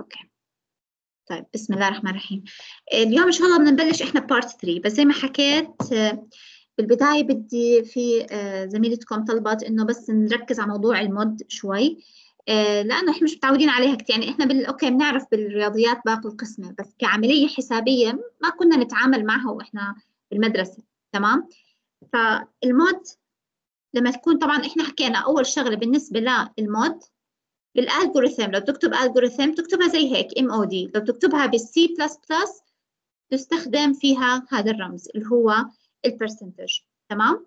okay. طيب بسم الله الرحمن الرحيم. اليوم إن شاء الله بدنا نبلش إحنا part 3 بس زي ما حكيت بالبداية بدي في آه، زميلتكم طلبت إنه بس نركز على موضوع ال mod شوي آه، لأنه إحنا مش متعودين عليها كثير يعني إحنا بال... okay بنعرف بالرياضيات باقي القسمة بس كعملية حسابية ما كنا نتعامل معها وإحنا بالمدرسة تمام؟ فال mod لما تكون طبعا إحنا حكينا أول شغلة بالنسبة لل mod بال algorithm لو تكتب algorithm تكتبها زي هيك M O D لو تكتبها بال C plus plus تستخدم فيها هذا الرمز اللي هو ال percentage تمام؟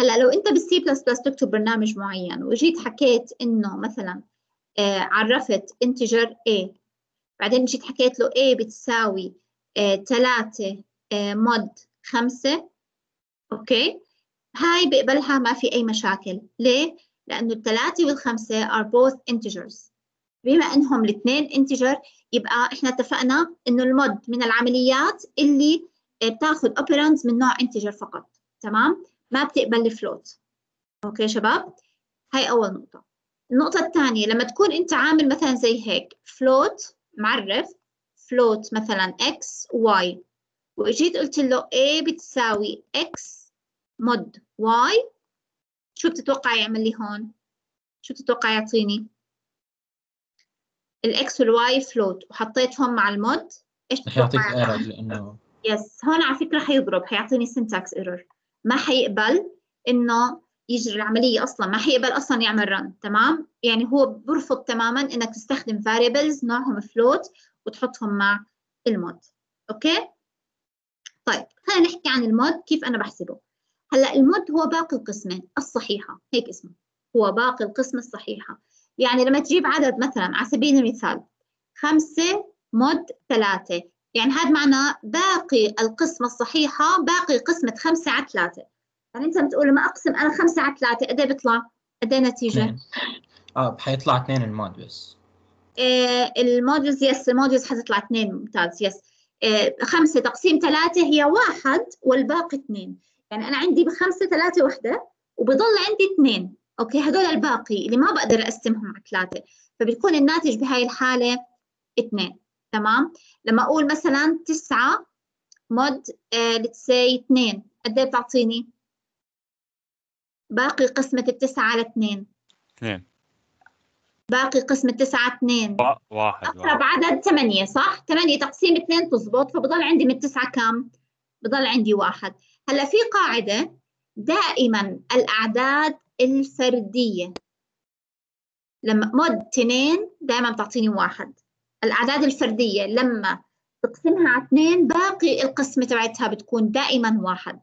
هلأ لو أنت بال C plus plus تكتب برنامج معين وجيت حكيت إنه مثلا آه عرفت integer A بعدين جيت حكيت له A بتساوي آه 3 آه mod 5 okay؟ هاي بقبلها ما في أي مشاكل. ليه؟ لأنه الثلاثة والخمسة are both integers. بما إنهم الاثنين integer يبقى إحنا اتفقنا إنه ال mod من العمليات اللي بتاخذ operands من نوع integer فقط. تمام؟ ما بتقبل ال float okay شباب؟ هاي أول نقطة. النقطة الثانية لما تكون أنت عامل مثلا زي هيك float معرف float مثلا x y. وإجيت قلت له a بتساوي x mod y شو بتتوقع يعمل لي هون؟ شو بتتوقع يعطيني؟ ال x وال y float وحطيتهم مع ال mod إيش رح يعطيك error لأنه yes هون على فكرة حيضرب حيعطيني syntax error ما حيقبل إنه يجري العملية أصلا ما حيقبل أصلا يعمل run تمام؟ يعني هو برفض تماما إنك تستخدم variables نوعهم float وتحطهم مع ال mod. Okay؟ طيب خلينا نحكي عن ال mod كيف أنا بحسبه؟ هلأ ال mod هو باقي القسمة الصحيحة هيك اسمه هو باقي القسمة الصحيحة. يعني لما تجيب عدد مثلا على سبيل المثال خمسة mod ثلاثة يعني هذا معناه باقي القسمة الصحيحة باقي قسمة خمسة على ثلاثة. يعني أنت بتقول لما أقسم أنا خمسة على ثلاثة قد إيه بيطلع؟ قد إيه نتيجة؟ آه حيطلع اثنين ال mod بس. آه ال modulus yes ال modulus حتطلع اثنين ممتاز yes. آه خمسة تقسيم ثلاثة هي واحد والباقي اثنين. يعني أنا عندي بخمسة ثلاثة وحدة وبضل عندي اثنين. Okay؟ هدول الباقي اللي ما بقدر أقسمهم على ثلاثة. فبتكون الناتج بهاي الحالة اثنين. تمام؟ لما أقول مثلا تسعة mod let's say آه اثنين قد إيه بتعطيني؟ باقي قسمة التسعة على اثنين. اثنين. باقي قسمة تسعة اثنين. واحد. أقرب عدد ثمانية صح؟ ثمانية تقسيم اثنين تزبط فبضل عندي من التسعة كم؟ بضل عندي واحد. هلا في قاعدة دائما الأعداد الفردية. لما مود اثنين دائما بتعطيني واحد. الأعداد الفردية لما تقسمها على اثنين باقي القسمة تبعتها بتكون دائما واحد.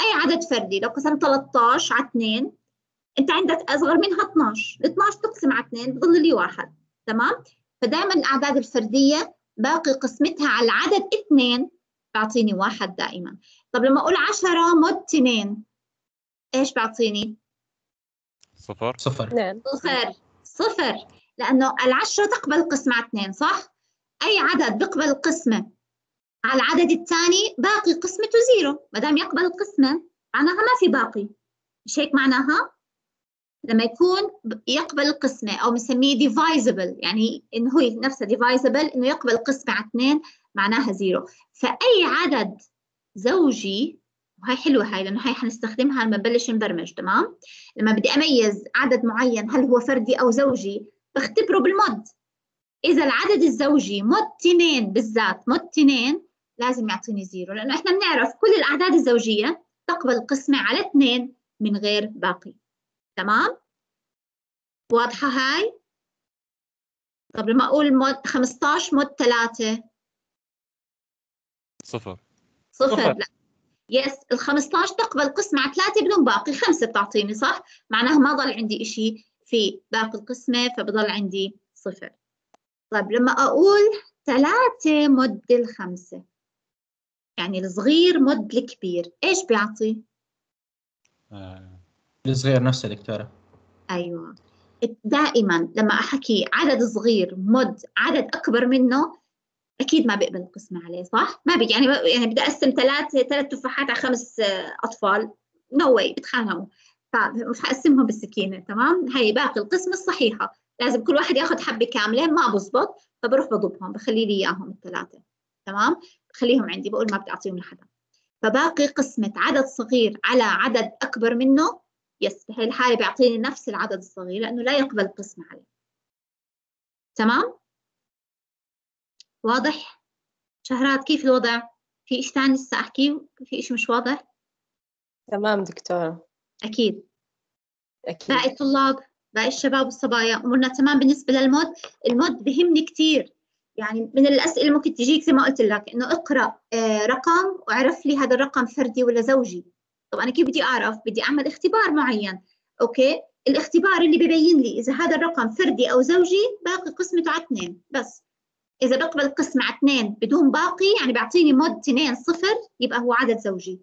أي عدد فردي؟ لو قسمت 13 على اثنين أنت عندك أصغر منها 12 ال 12 تقسم على اثنين بضل لي واحد. تمام؟ فدائما الأعداد الفردية باقي قسمتها على العدد اثنين تعطيني واحد دائما. طب لما أقول عشرة مود اثنين إيش بعطيني؟ صفر. صفر. صفر. صفر. لأنه العشرة تقبل القسمة على اثنين صح؟ أي عدد بيقبل القسمة على العدد الثاني باقي قسمته zero. ما دام يقبل القسمة معناها ما في باقي. مش هيك معناها؟ لما يكون يقبل القسمة أو بنسميه divisible يعني إنه هو نفسه divisible إنه يقبل القسمة على اثنين معناها zero. فأي عدد زوجي وهي حلوة هاي لأنه هاي حنستخدمها لما نبلش نبرمج تمام؟ لما بدي أميز عدد معين هل هو فردي أو زوجي بختبره بال mod إذا العدد الزوجي mod اثنين بالذات mod اثنين لازم يعطيني zero لأنه إحنا بنعرف كل الأعداد الزوجية تقبل القسمة على اثنين من غير باقي. تمام؟ واضحة هاي؟ طب لما أقول mod 15 mod 3 صفر. صفر لا yes ال 15 تقبل قسمة على 3 بدون باقي خمسة بتعطيني صح؟ معناها ما ضل عندي إشي في باقي القسمة فبضل عندي صفر طيب لما أقول 3 مد الخمسة يعني الصغير مد الكبير إيش بيعطي؟ آه. الصغير نفسه دكتورة أيوة دائما لما أحكي عدد صغير مد عدد أكبر منه أكيد ما بيقبل القسمة عليه صح؟ ما بيجي يعني يعني بدي أقسم ثلاث ثلاث تفاحات على خمس أطفال. نو no واي بتخانقوا. فمش حقسمهم بالسكينة تمام؟ هي باقي القسمة الصحيحة. لازم كل واحد ياخذ حبة كاملة ما بزبط فبروح بضبهم بخلي لي إياهم الثلاثة تمام؟ بخليهم عندي بقول ما بدي أعطيهم لحدا. فباقي قسمة عدد صغير على عدد أكبر منه yes بهي الحالة بيعطيني نفس العدد الصغير لأنه لا يقبل القسمه عليه. تمام؟ واضح؟ شهرات كيف الوضع؟ في إشي ثاني لسه أحكيه في إشي مش واضح؟ تمام دكتورة. أكيد. أكيد. باقي الطلاب باقي الشباب والصبايا. أمورنا تمام بالنسبة لل mod ال mod بهمني كثير يعني من الأسئلة اللي ممكن تجيك زي ما قلت لك إنه اقرأ آه رقم واعرف لي هذا الرقم فردي ولا زوجي. طب أنا كيف بدي أعرف بدي أعمل اختبار معين. Okay؟ الاختبار اللي ببين لي إذا هذا الرقم فردي أو زوجي باقي قسمته على اثنين بس. إذا بقبل القسم على اثنين بدون باقي يعني بيعطيني mod اثنين صفر يبقى هو عدد زوجي.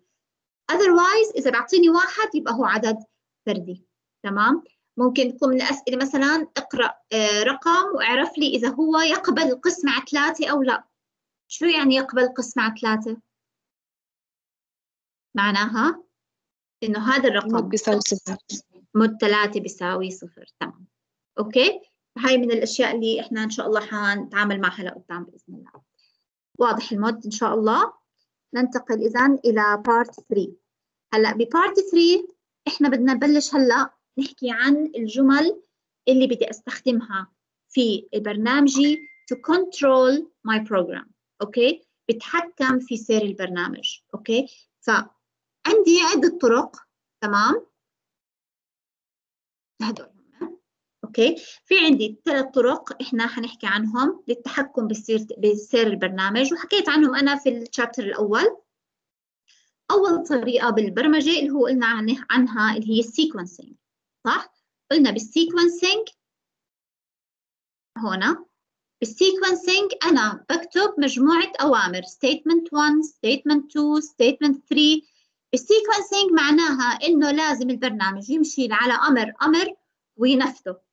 Otherwise إذا بيعطيني واحد يبقى هو عدد فردي. تمام؟ ممكن تكون من الأسئلة مثلا اقرأ آه، رقم واعرف لي إذا هو يقبل القسم على ثلاثة أو لا. شو يعني يقبل القسم على ثلاثة؟ معناها إنه هذا mod الرقم بيساوي صفر. mod ثلاثة بيساوي صفر. تمام. Okay؟ هاي من الأشياء اللي إحنا إن شاء الله حنتعامل معها لقدام بإذن الله. واضح ال mod إن شاء الله. ننتقل إذا إلى part 3 هلأ ب part 3 إحنا بدنا نبلش هلأ نحكي عن الجمل اللي بدي أستخدمها في برنامجي to control my program. Okay؟ بتحكم في سير البرنامج. Okay؟ فعندي عدة طرق. تمام؟ هدول. Okay؟ في عندي ثلاث طرق إحنا حنحكي عنهم للتحكم بسير بسير البرنامج وحكيت عنهم أنا في ال chapter الأول. أول طريقة بالبرمجة اللي هو قلنا عنه عنها اللي هي ال sequencing صح؟ قلنا بال sequencing هنا بال sequencing أنا بكتب مجموعة أوامر statement 1 statement 2 statement 3 ال sequencing معناها إنه لازم البرنامج يمشي على أمر أمر وينفذه.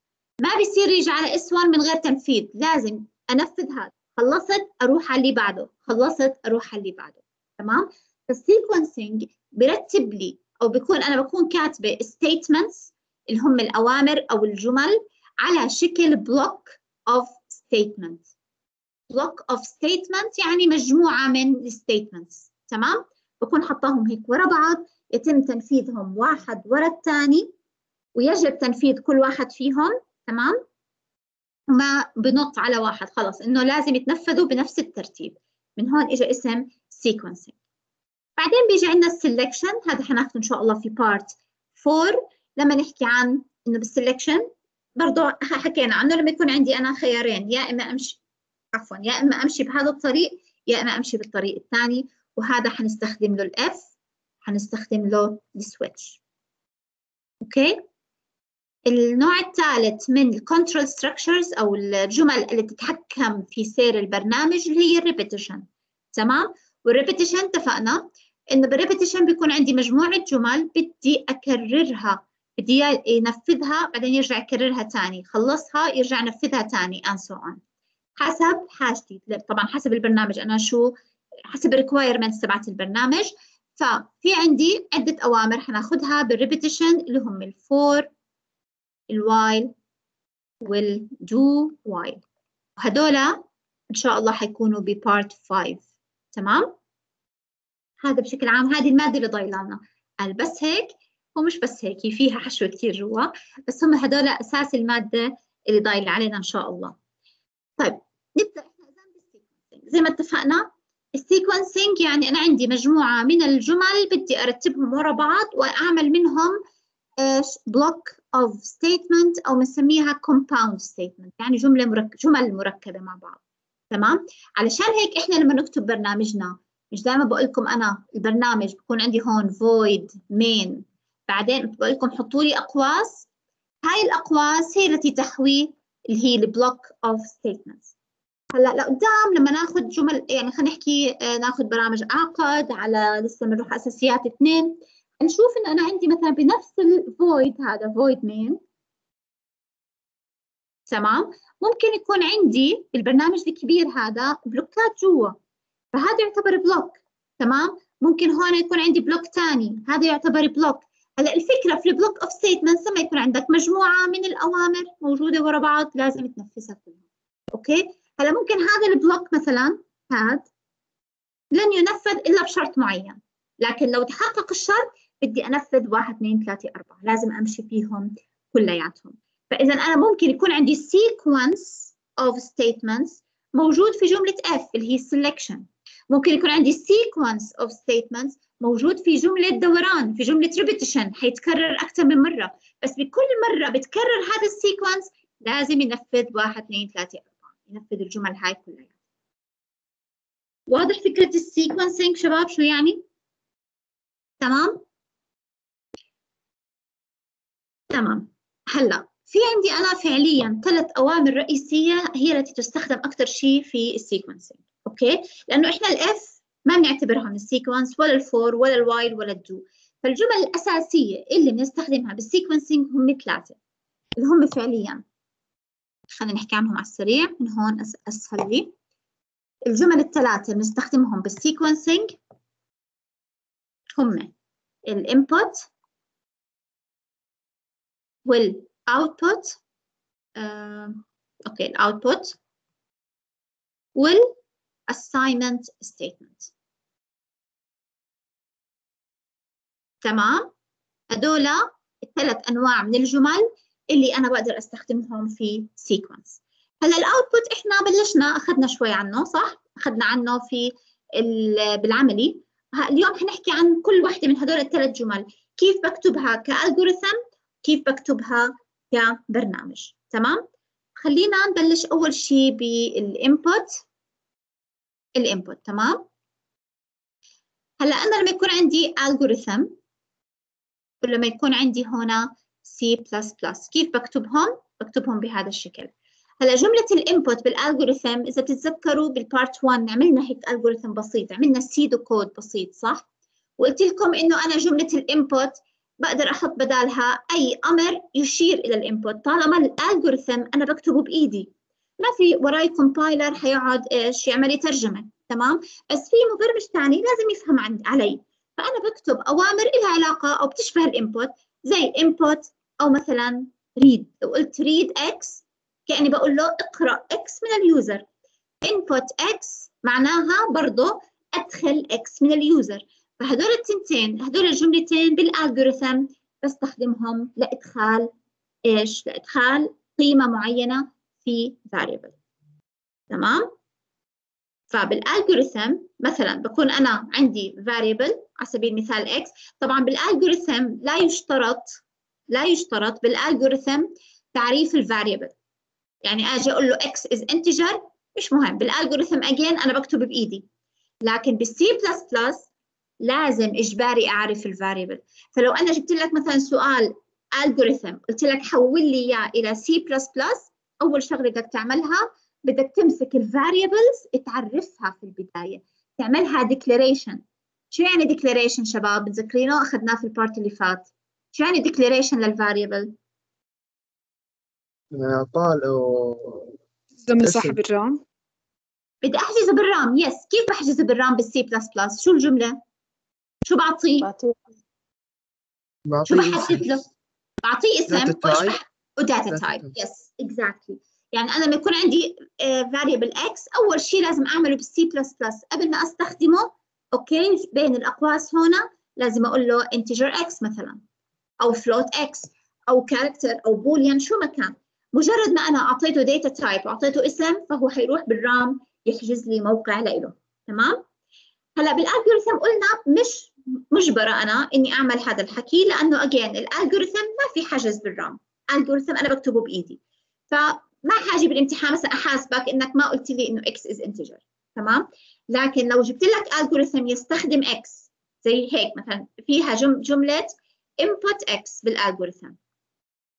ما بيصير يجي على S 1 من غير تنفيذ. لازم أنفذ هذا. خلصت أروح على اللي بعده. خلصت أروح على اللي بعده. تمام؟ فال sequencing برتب لي أو بكون أنا بكون كاتبة statements اللي هم الأوامر أو الجمل على شكل block of statement. Block of statement يعني مجموعة من ال statements تمام؟ بكون حطاهم هيك ورا بعض. يتم تنفيذهم واحد ورا الثاني. ويجب تنفيذ كل واحد فيهم. تمام؟ ما بنط على واحد خلص إنه لازم يتنفذوا بنفس الترتيب. من هون اجى اسم sequencing. بعدين بيجي عندنا ال selection هذا حناخده إن شاء الله في part 4 لما نحكي عن إنه بال selection برضه حكينا عنه لما يكون عندي أنا خيارين يا إما أمشي عفوا يا إما أمشي بهذا الطريق يا إما أمشي بالطريق الثاني. وهذا حنستخدم له ال if حنستخدم له ال switch okay؟ النوع الثالث من ال control structures أو الجمل اللي تتحكم في سير البرنامج اللي هي ال repetition تمام؟ وال repetition اتفقنا إنه بال repetition بيكون عندي مجموعة جمل بدي أكررها. بدي ينفذها بعدين يرجع يكررها ثاني خلصها يرجع ينفذها ثاني and so on. حسب حاجتي. طبعا حسب البرنامج أنا شو حسب ال requirements تبعت البرنامج. ففي عندي عدة أوامر حناخدها بال repetition اللي هم ال for ال while وال do while وهدولا إن شاء الله حيكونوا ب part 5 تمام؟ هذا بشكل عام هذه المادة اللي ضايلة لنا. قال بس هيك هو مش بس هيك فيها حشو كتير جوا بس هم هدول أساس المادة اللي ضايلة علينا إن شاء الله. طيب نبدأ إحنا بال sequencing زي ما اتفقنا ال sequencing يعني أنا عندي مجموعة من الجمل بدي أرتبهم ورا بعض وأعمل منهم إيش block of statement أو بنسميها compound statement يعني جملة مركبة جمل مركبة مع بعض. تمام؟ علشان هيك إحنا لما نكتب برنامجنا مش دائما بقول لكم أنا البرنامج بكون عندي هون void main. بعدين بقول لكم حطوا لي أقواس. هاي الأقواس هي التي تحوي اللي هي ال block of statements. هلأ لقدام لما ناخذ جمل يعني خلينا نحكي ناخذ برامج عقد على لسه بنروح أساسيات اثنين. نشوف انه أنا عندي مثلا بنفس ال void هذا void main تمام؟ ممكن يكون عندي البرنامج الكبير هذا block ات جوا. فهذا يعتبر block تمام؟ ممكن هون يكون عندي block ثاني هذا يعتبر block هلأ الفكرة في ال block of statements لما يكون عندك مجموعة من الأوامر موجودة ورا بعض لازم تنفذها كلها. أوكي؟ هلأ ممكن هذا ال block مثلا هذا لن ينفذ إلا بشرط معين. لكن لو تحقق الشرط بدي أنفذ واحد اثنين ثلاثة أربعة. لازم أمشي فيهم كلياتهم. فإذا أنا ممكن يكون عندي sequence of statements موجود في جملة if اللي هي selection. ممكن يكون عندي sequence of statements موجود في جملة دوران في جملة repetition حيتكرر أكثر من مرة. بس بكل مرة بتكرر هذا ال sequence لازم ينفذ واحد اثنين ثلاثة أربعة. ينفذ الجمل هاي كلها. واضح فكرة ال sequencing شباب؟ شو يعني؟ تمام؟ تمام. هلا في عندي أنا فعليا ثلاث أوامر رئيسية هي التي تستخدم أكثر شيء في السيكونسينج أوكي؟ لأنه إحنا الإف ما بنعتبرها من السيكونس ولا الفور ولا الوايل ولا الدو فالجمل الأساسية اللي بنستخدمها بالسيكونسينج هم ثلاثة اللي هم فعليا. خلينا نحكي عنهم على السريع من هون أسهل لي. الجمل الثلاثة بنستخدمهم بالسيكونسينج هم ال input وال output آه، okay ال output وال assignment statement. تمام؟ هدول الثلاث أنواع من الجمل اللي أنا بقدر أستخدمهم في sequence هلا ال output إحنا بلشنا أخذنا شوي عنه صح؟ أخذنا عنه في بالعملي. اليوم حنحكي عن كل وحده من هدول الثلاث جمل. كيف بكتبها ك algorithm كيف بكتبها كبرنامج تمام؟ خلينا نبلش أول شيء بال input ال input تمام؟ هلأ أنا لما يكون عندي algorithm ولما يكون عندي هنا C++ كيف بكتبهم؟ بكتبهم بهذا الشكل. هلأ جملة ال input بال algorithm إذا بتتذكروا بال part 1 عملنا هيك algorithm بسيط عملنا pseudo code بسيط صح؟ وقلت لكم إنه أنا جملة ال input بقدر أحط بدالها أي أمر يشير إلى ال input. طالما ال algorithm أنا بكتبه بإيدي. ما في وراي compiler حيقعد إيش؟ يعمل لي ترجمة تمام؟ بس في مبرمج ثاني لازم يفهم عند علي. فأنا بكتب أوامر لها علاقة أو بتشبه ال input زي input أو مثلا read. لو قلت read x كأني بقول له اقرأ x من ال user. input x معناها برضه أدخل x من ال user. فهدول التنتين هدول الجملتين بال algorithm بستخدمهم لإدخال إيش؟ لإدخال قيمة معينة في variable. تمام؟ فبال algorithm مثلا بكون أنا عندي variable على سبيل المثال x. طبعا بال algorithm لا يشترط لا يشترط بال algorithm تعريف ال variable يعني آجي أقول له x is integer مش مهم. بال algorithm again أنا بكتب بإيدي. لكن بالسي بلس بلس لازم اجباري أعرف ال variable فلو أنا جبت لك مثلا سؤال algorithm قلت لك حول لي إياه إلى سي بلس بلس أول شغلة بدك تعملها بدك تمسك ال variables تعرفها في البداية. تعملها declaration. شو يعني declaration شباب؟ بتذكرينه؟ أخذناه في ال part اللي فات. شو يعني declaration لل variable طالع ضمن صاحب ال RAM بدي أحجزه بال RAM. yes كيف بحجزه بالرام بالسي بلس بلس شو الجملة؟ شو بعطيه؟ بعطيه. شو بحدد له؟ بعطيه اسم. و data type. yes exactly يعني أنا لما يكون عندي variable x أول شيء لازم أعمله بالسي بلس بلس قبل ما أستخدمه okay بين الأقواس هنا لازم أقول له integer x مثلا أو float x أو character أو boolean شو ما كان. مجرد ما أنا أعطيته data type واعطيته اسم فهو حيروح بال RAM يحجز لي موقع لإله. تمام؟ هلأ بال algorithm قلنا مش مجبرة أنا إني أعمل هذا الحكي لأنه again ال algorithm ما في حجز بال RAM algorithm أنا بكتبه بإيدي. فما حاجي بالامتحان مثلا أحاسبك إنك ما قلت لي إنه x is integer. تمام؟ لكن لو جبت لك algorithm يستخدم x زي هيك مثلا فيها جم جملة input x بال algorithm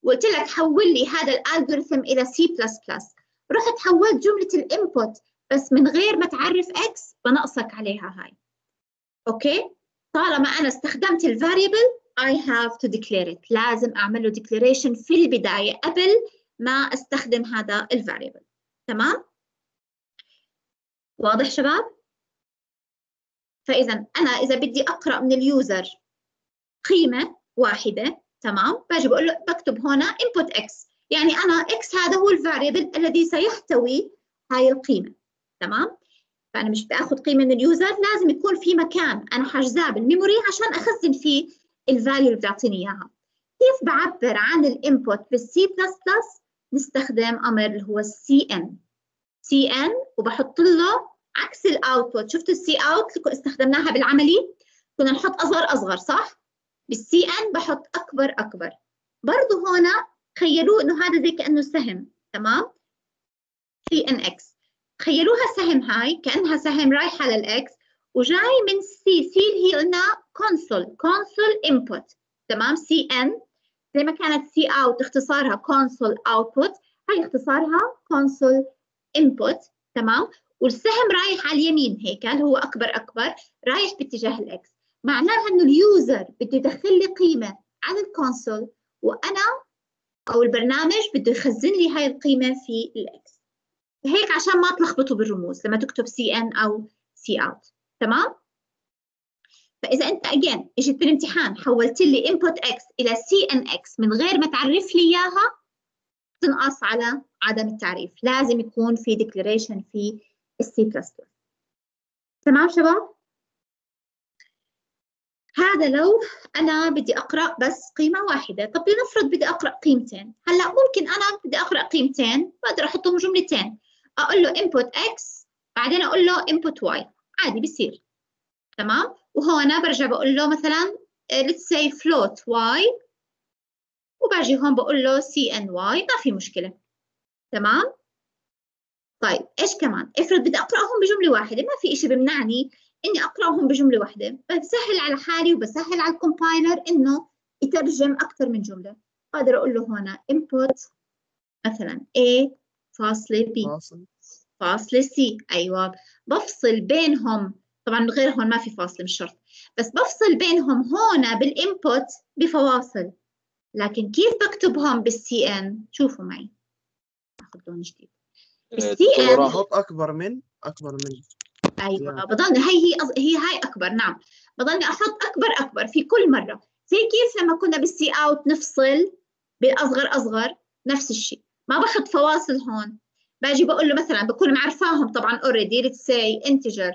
وقلت لك حول لي هذا ال algorithm إلى C++ رحت حولت جملة ال input بس من غير ما تعرف x بنقصك عليها هاي. okay؟ طالما أنا استخدمت ال variable I have to declare it. لازم أعمل له declaration في البداية قبل ما أستخدم هذا ال variable تمام؟ واضح شباب؟ فاذا أنا إذا بدي أقرأ من ال user قيمة واحدة تمام؟ باجي بقول له بكتب هنا input x. يعني أنا x هذا هو ال variable الذي سيحتوي هاي القيمة. تمام؟ فأنا مش بأخذ قيمة من ال user لازم يكون في مكان أنا حاجزاه بال memory عشان أخزن فيه ال value اللي بتعطيني إياها. كيف بعبر عن الانبوت بالسي بلس بلس نستخدم أمر اللي هو ال cin cin وبحط له عكس ال output شفتوا ال cout استخدمناها بالعملي؟ كنا نحط أصغر أصغر صح؟ بال cin بحط أكبر أكبر. برضه هنا تخيلوا إنه هذا زي كأنه سهم تمام؟ cin x تخيلوها سهم هاي كأنها سهم رايحة لل x وجاي من C C اللي هي قلنا console console input تمام؟ cin زي ما كانت cout اختصارها console output هاي اختصارها console input تمام؟ والسهم رايح على اليمين هيك اللي هو أكبر أكبر رايح باتجاه ال x. معناها إنه ال user بده يدخل لي قيمة على ال console وأنا أو البرنامج بده يخزن لي هاي القيمة في ال x. هيك عشان ما تلخبطوا بالرموز لما تكتب cin أو cout تمام؟ فإذا أنت again اجيت بالامتحان حولت لي input x إلى cin x من غير ما تعرف لي إياها تنقص على عدم التعريف. لازم يكون في declaration في السي بلس بلس تمام شباب؟ هذا لو أنا بدي أقرأ بس قيمة واحدة. طب لنفرض بدي أقرأ قيمتين. هلأ ممكن أنا بدي أقرأ قيمتين بقدر أحطهم جملتين. أقول له input x بعدين أقول له input y. عادي بصير تمام؟ وهون برجع بقول له مثلا let's say float y. وباجي هون بقول له cny ما في مشكلة. تمام؟ طيب إيش كمان؟ افرض بدي أقرأهم بجملة واحدة. ما في شيء بمنعني إني أقرأهم بجملة واحدة. بسهل على حالي وبسهل على الكومبايلر إنه يترجم أكثر من جملة. بقدر أقول له هنا input مثلا a فاصله b فاصل. فاصله c أيوه. بفصل بينهم. طبعا غير هون ما في فاصله مش شرط. بس بفصل بينهم هون بالإنبوت بفواصل. لكن كيف بكتبهم بالسي ان شوفوا معي. أخذ لون جديد. بالسي ان بحط أكبر من أكبر من أيوه. بضل هي هي هي هاي أكبر نعم. بضلني أحط أكبر أكبر في كل مرة. زي كيف لما كنا بال cout نفصل بالأصغر أصغر؟ نفس الشيء. ما بحط فواصل هون. باجي بقول له مثلا بكون معرفاهم طبعا already let's say integer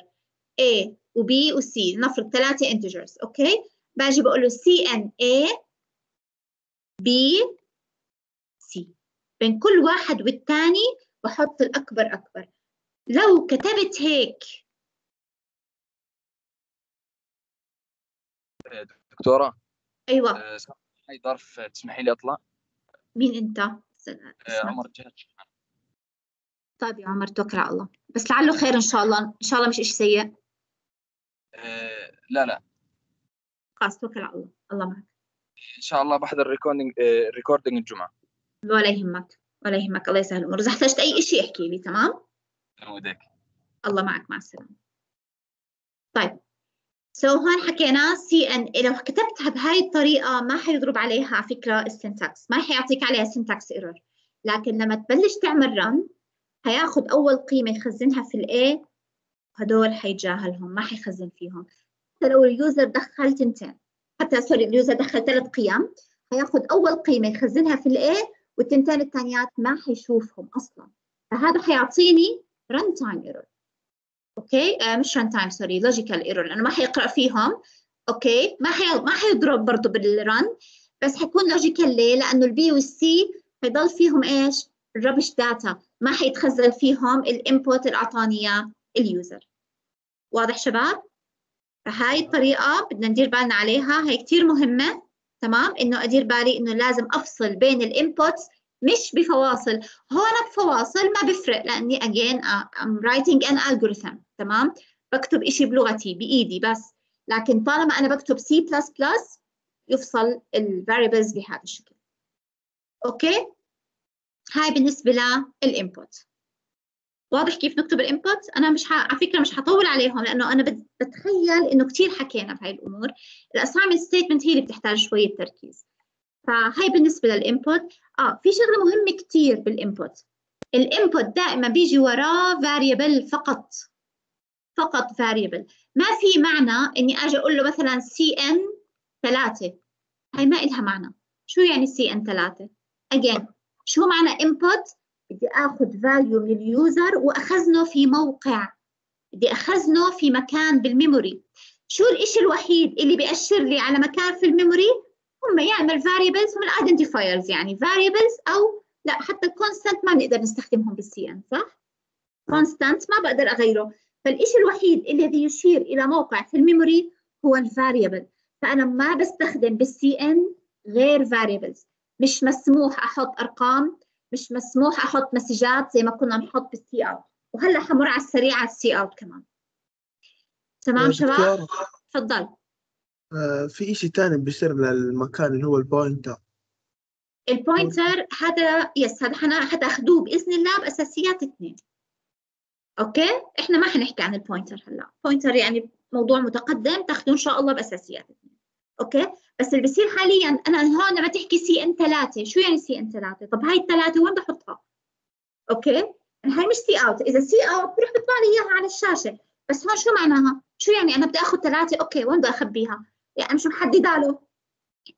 A و B و C. نفرض ثلاثة integers okay باجي بقول له cin A B C. بين كل واحد والثاني بحط الأكبر أكبر. لو كتبت هيك. دكتورة أيوة. آه، هاي ظرف تسمحي لي أطلع؟ مين أنت؟ اسمك. عمر جهل طيب يا عمر توكل على الله. بس لعله خير إن شاء الله إن شاء الله مش إشي سيء. آه، لا لا. خلاص توكل على الله. الله معك. إن شاء الله بحضر recording recording الجمعة. ولا يهمك ولا يهمك. الله يسهل الأمور. إذا احتجت أي إشي احكي لي تمام؟ نودك الله معك. مع السلامة. طيب. so so هون حكينا cin لو كتبتها بهاي الطريقة ما حيضرب عليها على فكرة ال syntax ما حيعطيك عليها syntax error لكن لما تبلش تعمل run حياخد أول قيمة يخزنها في ال A هدول حيتجاهلهم ما حيخزن فيهم. حتى لو ال user دخل تنتين. حتى sorry ال user دخل ثلاث قيم. حياخد أول قيمة يخزنها في ال A والتنتين الثانيات ما حيشوفهم أصلا. فهذا حيعطيني runtime error okay آه مش runtime sorry logical error لأنه ما حيقرأ فيهم. okay ما حي... ما حيضرب برضه بال run بس حيكون logical ليه؟ لأنه ال B وال C حيضل فيهم إيش؟ ال rubbish data ما حيتخزن فيهم ال input اللي اعطاني اياه ال user واضح شباب؟ فهاي الطريقة بدنا ندير بالنا عليها. هي كتير مهمة. تمام؟ إنه أدير بالي إنه لازم أفصل بين ال inputs مش بفواصل. هون بفواصل ما بفرق لأني again I'm writing an algorithm تمام؟ بكتب إشي بلغتي بإيدي بس. لكن طالما أنا بكتب C++ يفصل ال variables بهذا الشكل. okay؟ هاي بالنسبة لل input واضح كيف نكتب ال input أنا مش ح... على فكرة مش حطول عليهم لأنه أنا بت- بتخيل إنه كثير حكينا بهاي الأمور. ال assignment statement هي اللي بتحتاج شوية تركيز. فهاي بالنسبة لل input. آه في شغلة مهمة كثير بال input. ال input دائما بيجي وراه variable فقط. فقط variable. ما في معنى إني أجي أقول له مثلا cin 3 هاي ما إلها معنى. شو يعني cin 3 again شو معنى input بدي آخذ value من ال user وأخزنه في موقع. بدي أخزنه في مكان بال memory شو الإشي الوحيد اللي بيأشر لي على مكان في ال memory؟ هم يعمل variables هم ال identifiers يعني variables أو لا حتى ال constant ما بنقدر نستخدمهم بال cin صح؟ constant ما بقدر أغيره. فالإشي الوحيد الذي يشير إلى موقع في ال memory هو ال variable فأنا ما بستخدم بال cin غير variables. مش مسموح أحط أرقام مش مسموح أحط messageات زي ما كنا نحط بال cout وهلأ حمر على السريع على ال cout كمان. تمام شباب؟ تفضل. آه، في إشي تاني بيصير للمكان اللي هو ال pointer. ال pointer هذا yes هذا حتاخذوه بإذن الله بأساسيات اثنين. okay؟ إحنا ما حنحكي عن ال pointer هلا. pointer يعني موضوع متقدم تاخذوه إن شاء الله بأساسيات اثنين. okay؟ بس اللي بصير حاليا أنا هون لما تحكي cin 3 شو يعني cin 3 طب هاي الثلاثة وين بحطها okay؟ يعني هاي مش cout إذا cout بروح بيطلع لي إياها على الشاشة. بس هون شو معناها؟ شو يعني أنا بدي آخذ ثلاثة؟ okay وين بدي أخبيها؟ يعني مش محددة له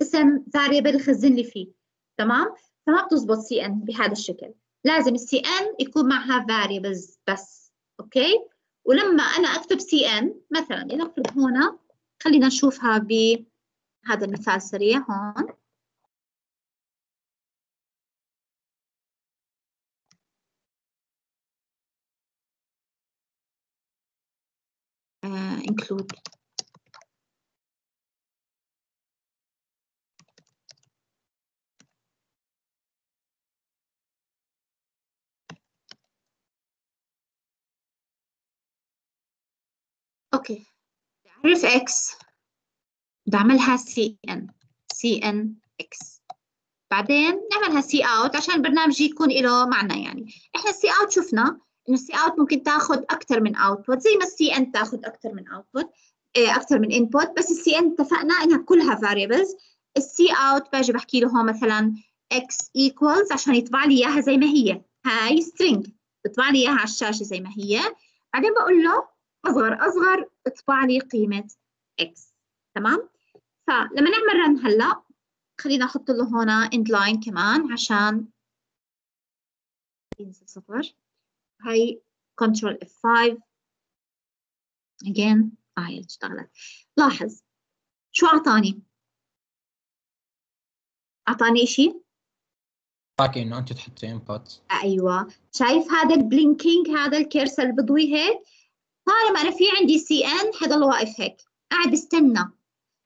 اسم variable يخزن لي فيه. تمام؟ فما بتزبط cin بهذا الشكل. لازم ال cin يكون معها variables بس. okay؟ ولما أنا أكتب سي ان مثلا لنفرض هنا خلينا نشوفها بهذا المثال سريع هون. آه include. okay. اعرف x بعملها cin cin x بعدين نعملها cout عشان البرنامج يكون له معنى يعني. إحنا ال cout شفنا إنه ال cout ممكن تاخذ أكثر من output زي ما ال cin تاخذ أكثر من output أكثر من input بس ال cin اتفقنا إنها كلها variables. ال cout باجي بحكي له هون مثلا x equals عشان يطبع لي إياها زي ما هي. هاي string. بيطبع لي إياها على الشاشة زي ما هي. بعدين بقول له أصغر أصغر اطبع لي قيمة x. تمام؟ فلما نعمل رن هلا خلينا أحط له هنا end line كمان عشان ينزل صفر هاي control F5 again آه هي اشتغلت. لاحظ. شو أعطاني؟ أعطاني إشي؟ باقي انه أنت تحطي input أيوة. شايف هذا ال blinking هذا ال cursor اللي بضوي هيك؟ طالما أنا في عندي cin حضل واقف هيك قاعد بستنى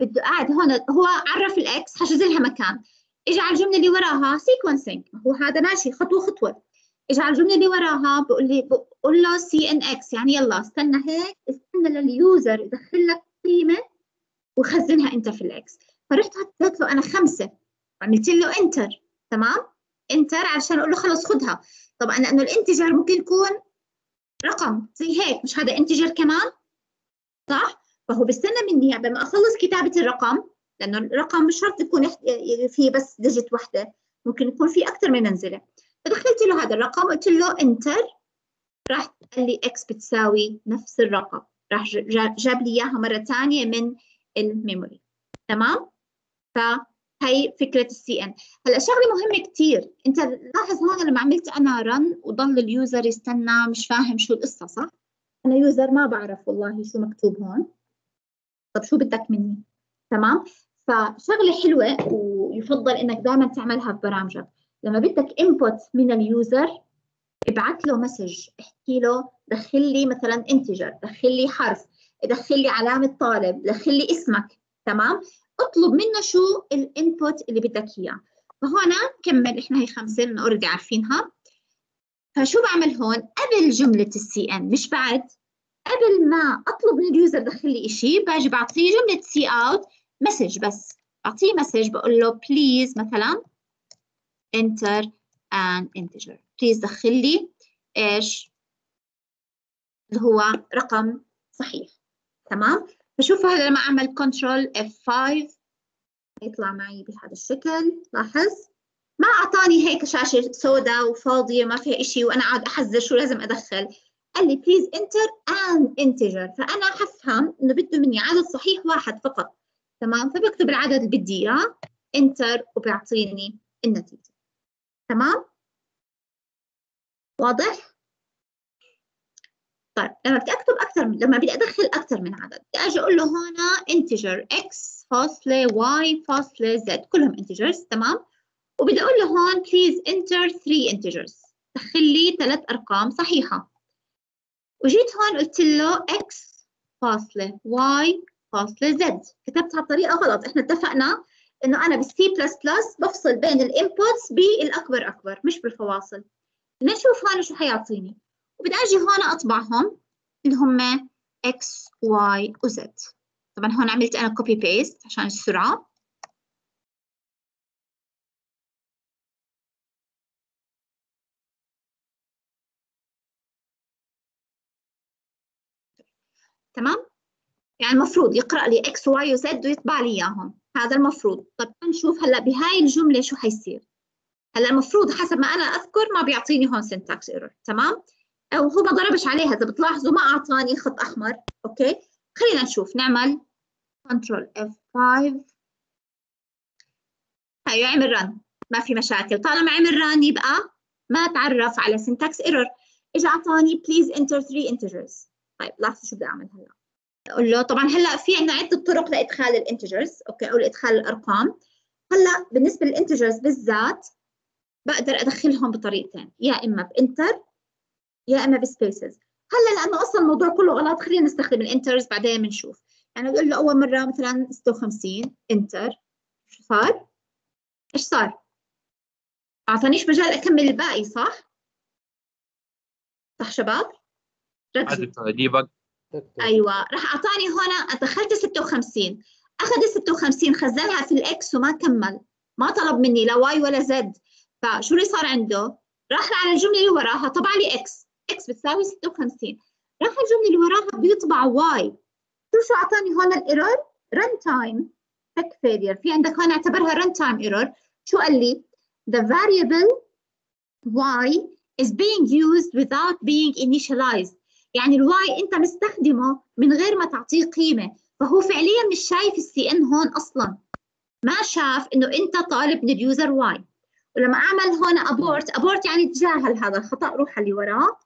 بده قاعد هون هو عرف ال x حجز لها مكان. إجا على الجملة اللي وراها sequencing هو هذا ماشي خطوة خطوة. إجا على الجملة اللي وراها بقول لي بقول له cin x. يعني يلا استنى هيك استنى لل user يدخل لك قيمة وخزنها أنت في ال x. فرحت حطيت له أنا خمسة. عملت له enter. تمام؟ enter عشان أقول له خلص خدها. طبعا لأنه ال integer ممكن يكون رقم. زي هيك. مش هذا integer كمان؟ صح؟ فهو بيستنى مني قبل ما أخلص كتابة الرقم لأنه الرقم مش شرط يكون فيه بس digit واحدة ممكن يكون في أكثر من منزلة. فدخلت له هذا الرقم قلت له enter راح قال لي x بتساوي نفس الرقم. راح جاب لي إياها مرة ثانية من ال memory تمام؟ فهي فكرة ال cin هلأ شغلة مهمة كثير أنت لاحظ هون لما عملت أنا run وضل ال user يستنى مش فاهم شو القصة صح؟ أنا user ما بعرف والله شو مكتوب هون. طب شو بدك مني؟ تمام؟ فشغلة حلوة ويفضل إنك دائما تعملها في برامجك لما بدك input من ال user ابعث له message احكي له دخل لي مثلا integer دخل لي حرف دخل لي علامة طالب دخل لي اسمك تمام؟ اطلب منه شو ال input اللي بدك إياه. فهنا كمل إحنا هي خمسة لأنه already عارفينها. فشو بعمل هون؟ قبل جملة ال cin مش بعد. قبل ما أطلب من ال user دخل لي إشي باجي بعطيه جملة cout message بس. بعطيه message بقول له please مثلا enter an integer. please دخل لي إيش؟ اللي هو رقم صحيح. تمام؟ فشوفوا هذا لما أعمل control F5 يطلع معي بهذا الشكل لاحظ؟ ما أعطاني هيك شاشة سوداء وفاضية ما فيها إشي وأنا قاعد أحذر شو لازم أدخل. قال لي please enter an integer فأنا حفهم إنه بده مني عدد صحيح واحد فقط. تمام؟ فبكتب العدد اللي بدي إياه انتر وبيعطيني النتيجة. تمام؟ واضح؟ طيب لما بدي أكتب أكثر من لما بدي أدخل أكثر من عدد بدي أجي أقول له هون انتجر x فاصلة y فاصلة z كلهم integers تمام؟ وبدي أقول له هون please enter three integers. دخل لي ثلاث أرقام صحيحة. وجيت هون قلت له x فاصلة y فاصلة z. كتبتها بطريقة غلط. إحنا اتفقنا إنه أنا بال C plus plus بفصل بين ال inputs بالأكبر أكبر مش بالفواصل. نشوف هون شو حيعطيني. وبدي أجي هون أطبعهم اللي هم x y و z. طبعا هون عملت أنا copy paste عشان السرعة. تمام؟ يعني المفروض يقرأ لي x y و z ويطبع لي إياهم. هذا المفروض. طب نشوف هلأ بهاي الجملة شو حيصير. هلأ المفروض حسب ما أنا أذكر ما بيعطيني هون syntax error. تمام؟ أو هو ما ضربش عليها. إذا بتلاحظوا ما أعطاني خط أحمر. okay؟ خلينا نشوف. نعمل control F5 هيو عمل run ما في مشاكل. طالما عمل run يبقى ما تعرف على syntax error. اجى أعطاني please enter three integers. طيب لاحظوا شو بدي أعمل هلا. أقول له طبعا هلا في عندنا عدة طرق لإدخال ال integers. okay؟ أو لإدخال الأرقام. هلا بالنسبة لل integers بالذات بقدر أدخلهم بطريقتين. يا إما ب enter يا إما ب spaces هلأ لأنه أصلا الموضوع كله غلط خلينا نستخدم ال enters بعدين بنشوف. يعني بقول له أول مرة مثلا 56 enter شو صار؟ إيش صار؟ أعطانيش مجال أكمل الباقي صح؟ صح شباب؟ ركزوا debug أيوه. راح أعطاني هون دخلت 56 أخذ ال 56 خزنها في ال x وما كمل. ما طلب مني لا y ولا z فشو اللي صار عنده؟ راح على الجملة اللي وراها طبع لي إكس إكس بتساوي 56 راح الجمله اللي وراها بيطبع y. شو شو أعطاني هون ال error؟ run time check failure في عندك هون أعتبرها run time error شو قال لي؟ the variable y is being used without being initialized. يعني ال y أنت مستخدمه من غير ما تعطيه قيمة. فهو فعليا مش شايف ال cin هون أصلا. ما شاف إنه أنت طالب من ال user y ولما أعمل هون abort abort يعني تجاهل هذا الخطأ روح اللي وراه.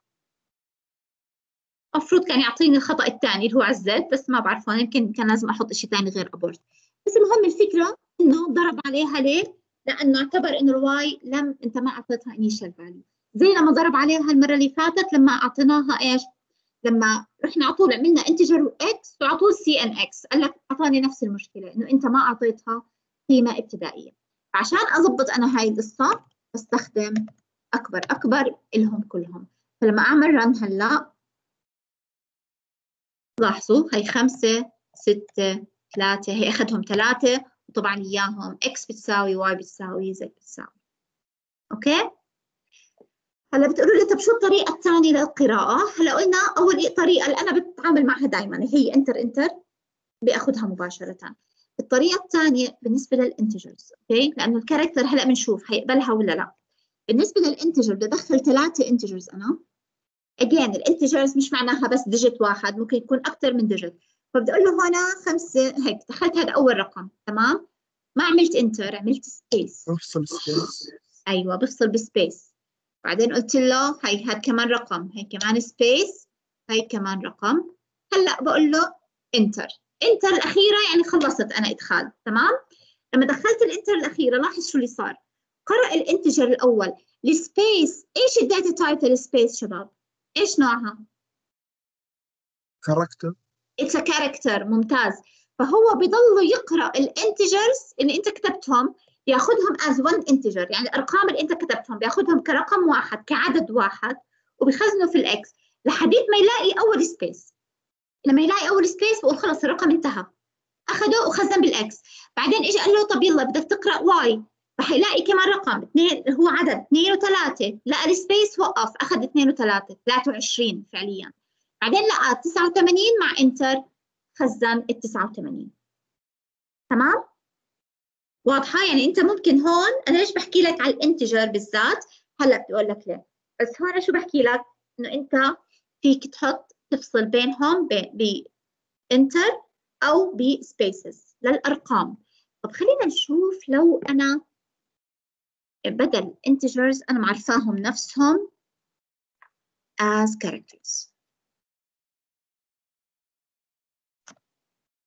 المفروض كان يعطيني الخطأ الثاني اللي هو ال z بس ما بعرف هون يمكن كان لازم أحط شيء ثاني غير abort بس المهم الفكرة إنه ضرب عليها ليه؟ لأنه اعتبر إنه ال y لم أنت ما أعطيتها initial value زي لما ضرب عليها المرة اللي فاتت لما أعطيناها إيش؟ لما رحنا على طول عملنا integer x وعلى طول cin x قال لك أعطاني نفس المشكلة إنه أنت ما أعطيتها قيمة ابتدائية. عشان أضبط أنا هاي القصة بستخدم أكبر أكبر إلهم كلهم. فلما أعمل run هلأ لاحظوا هي خمسة ستة ثلاثة هي أخذهم ثلاثة وطبع إياهم x بتساوي y بتساوي z بتساوي أوكي هلا بتقولوا لي طب شو الطريقة الثانية للقراءة؟ هلا قلنا أول طريقة اللي أنا بتعامل معها دائما هي enter enter بأخذها مباشرة. الطريقة الثانية بالنسبة لل integers، أوكي؟ لأنه ال character هلا بنشوف حيقبلها ولا لا. بالنسبة لل integer بدي أدخل ثلاثة integers أنا. Again ال integers مش معناها بس digit واحد ممكن يكون أكثر من digit. فبدي أقول له هنا خمسة هيك دخلت هذا أول رقم، تمام؟ ما عملت enter عملت space. افصل space أيوه بفصل ب space. بعدين قلت له هي هاد كمان رقم هي كمان space هي كمان رقم هلأ بقول له enter enter الأخيرة يعني خلصت أنا إدخال تمام لما دخلت ال enter الأخيرة لاحظ شو اللي صار قرأ ال integer الأول ال space إيش ال data type ال space شباب إيش نوعها؟ character it's character ممتاز. فهو بضل يقرأ ال integers اللي أنت كتبتهم بياخذهم as one integer. يعني الأرقام اللي أنت كتبتهم بياخذهم كرقم واحد كعدد واحد وبيخزنه في ال x لحديت ما يلاقي أول space لما يلاقي أول space بقول خلص الرقم انتهى. اخذه وخزن بال x بعدين اجى قال له طب يلا بدك تقرأ y فحيلاقي كمان رقم اثنين هو عدد. اثنين وثلاثة. لقى ال space وقف. أخذ اثنين وثلاثة. 23 فعليا. بعدين لقى 89 مع enter. خزن ال 89 تمام؟ واضحة؟ يعني أنت ممكن هون أنا ليش بحكي لك على ال integer بالذات؟ هلا بدي أقول لك ليه. بس هون شو بحكي لك؟ إنه أنت فيك تحط تفصل بينهم ب enter أو ب spaces للأرقام. طب خلينا نشوف لو أنا بدل integers أنا معرفاهم نفسهم as characters.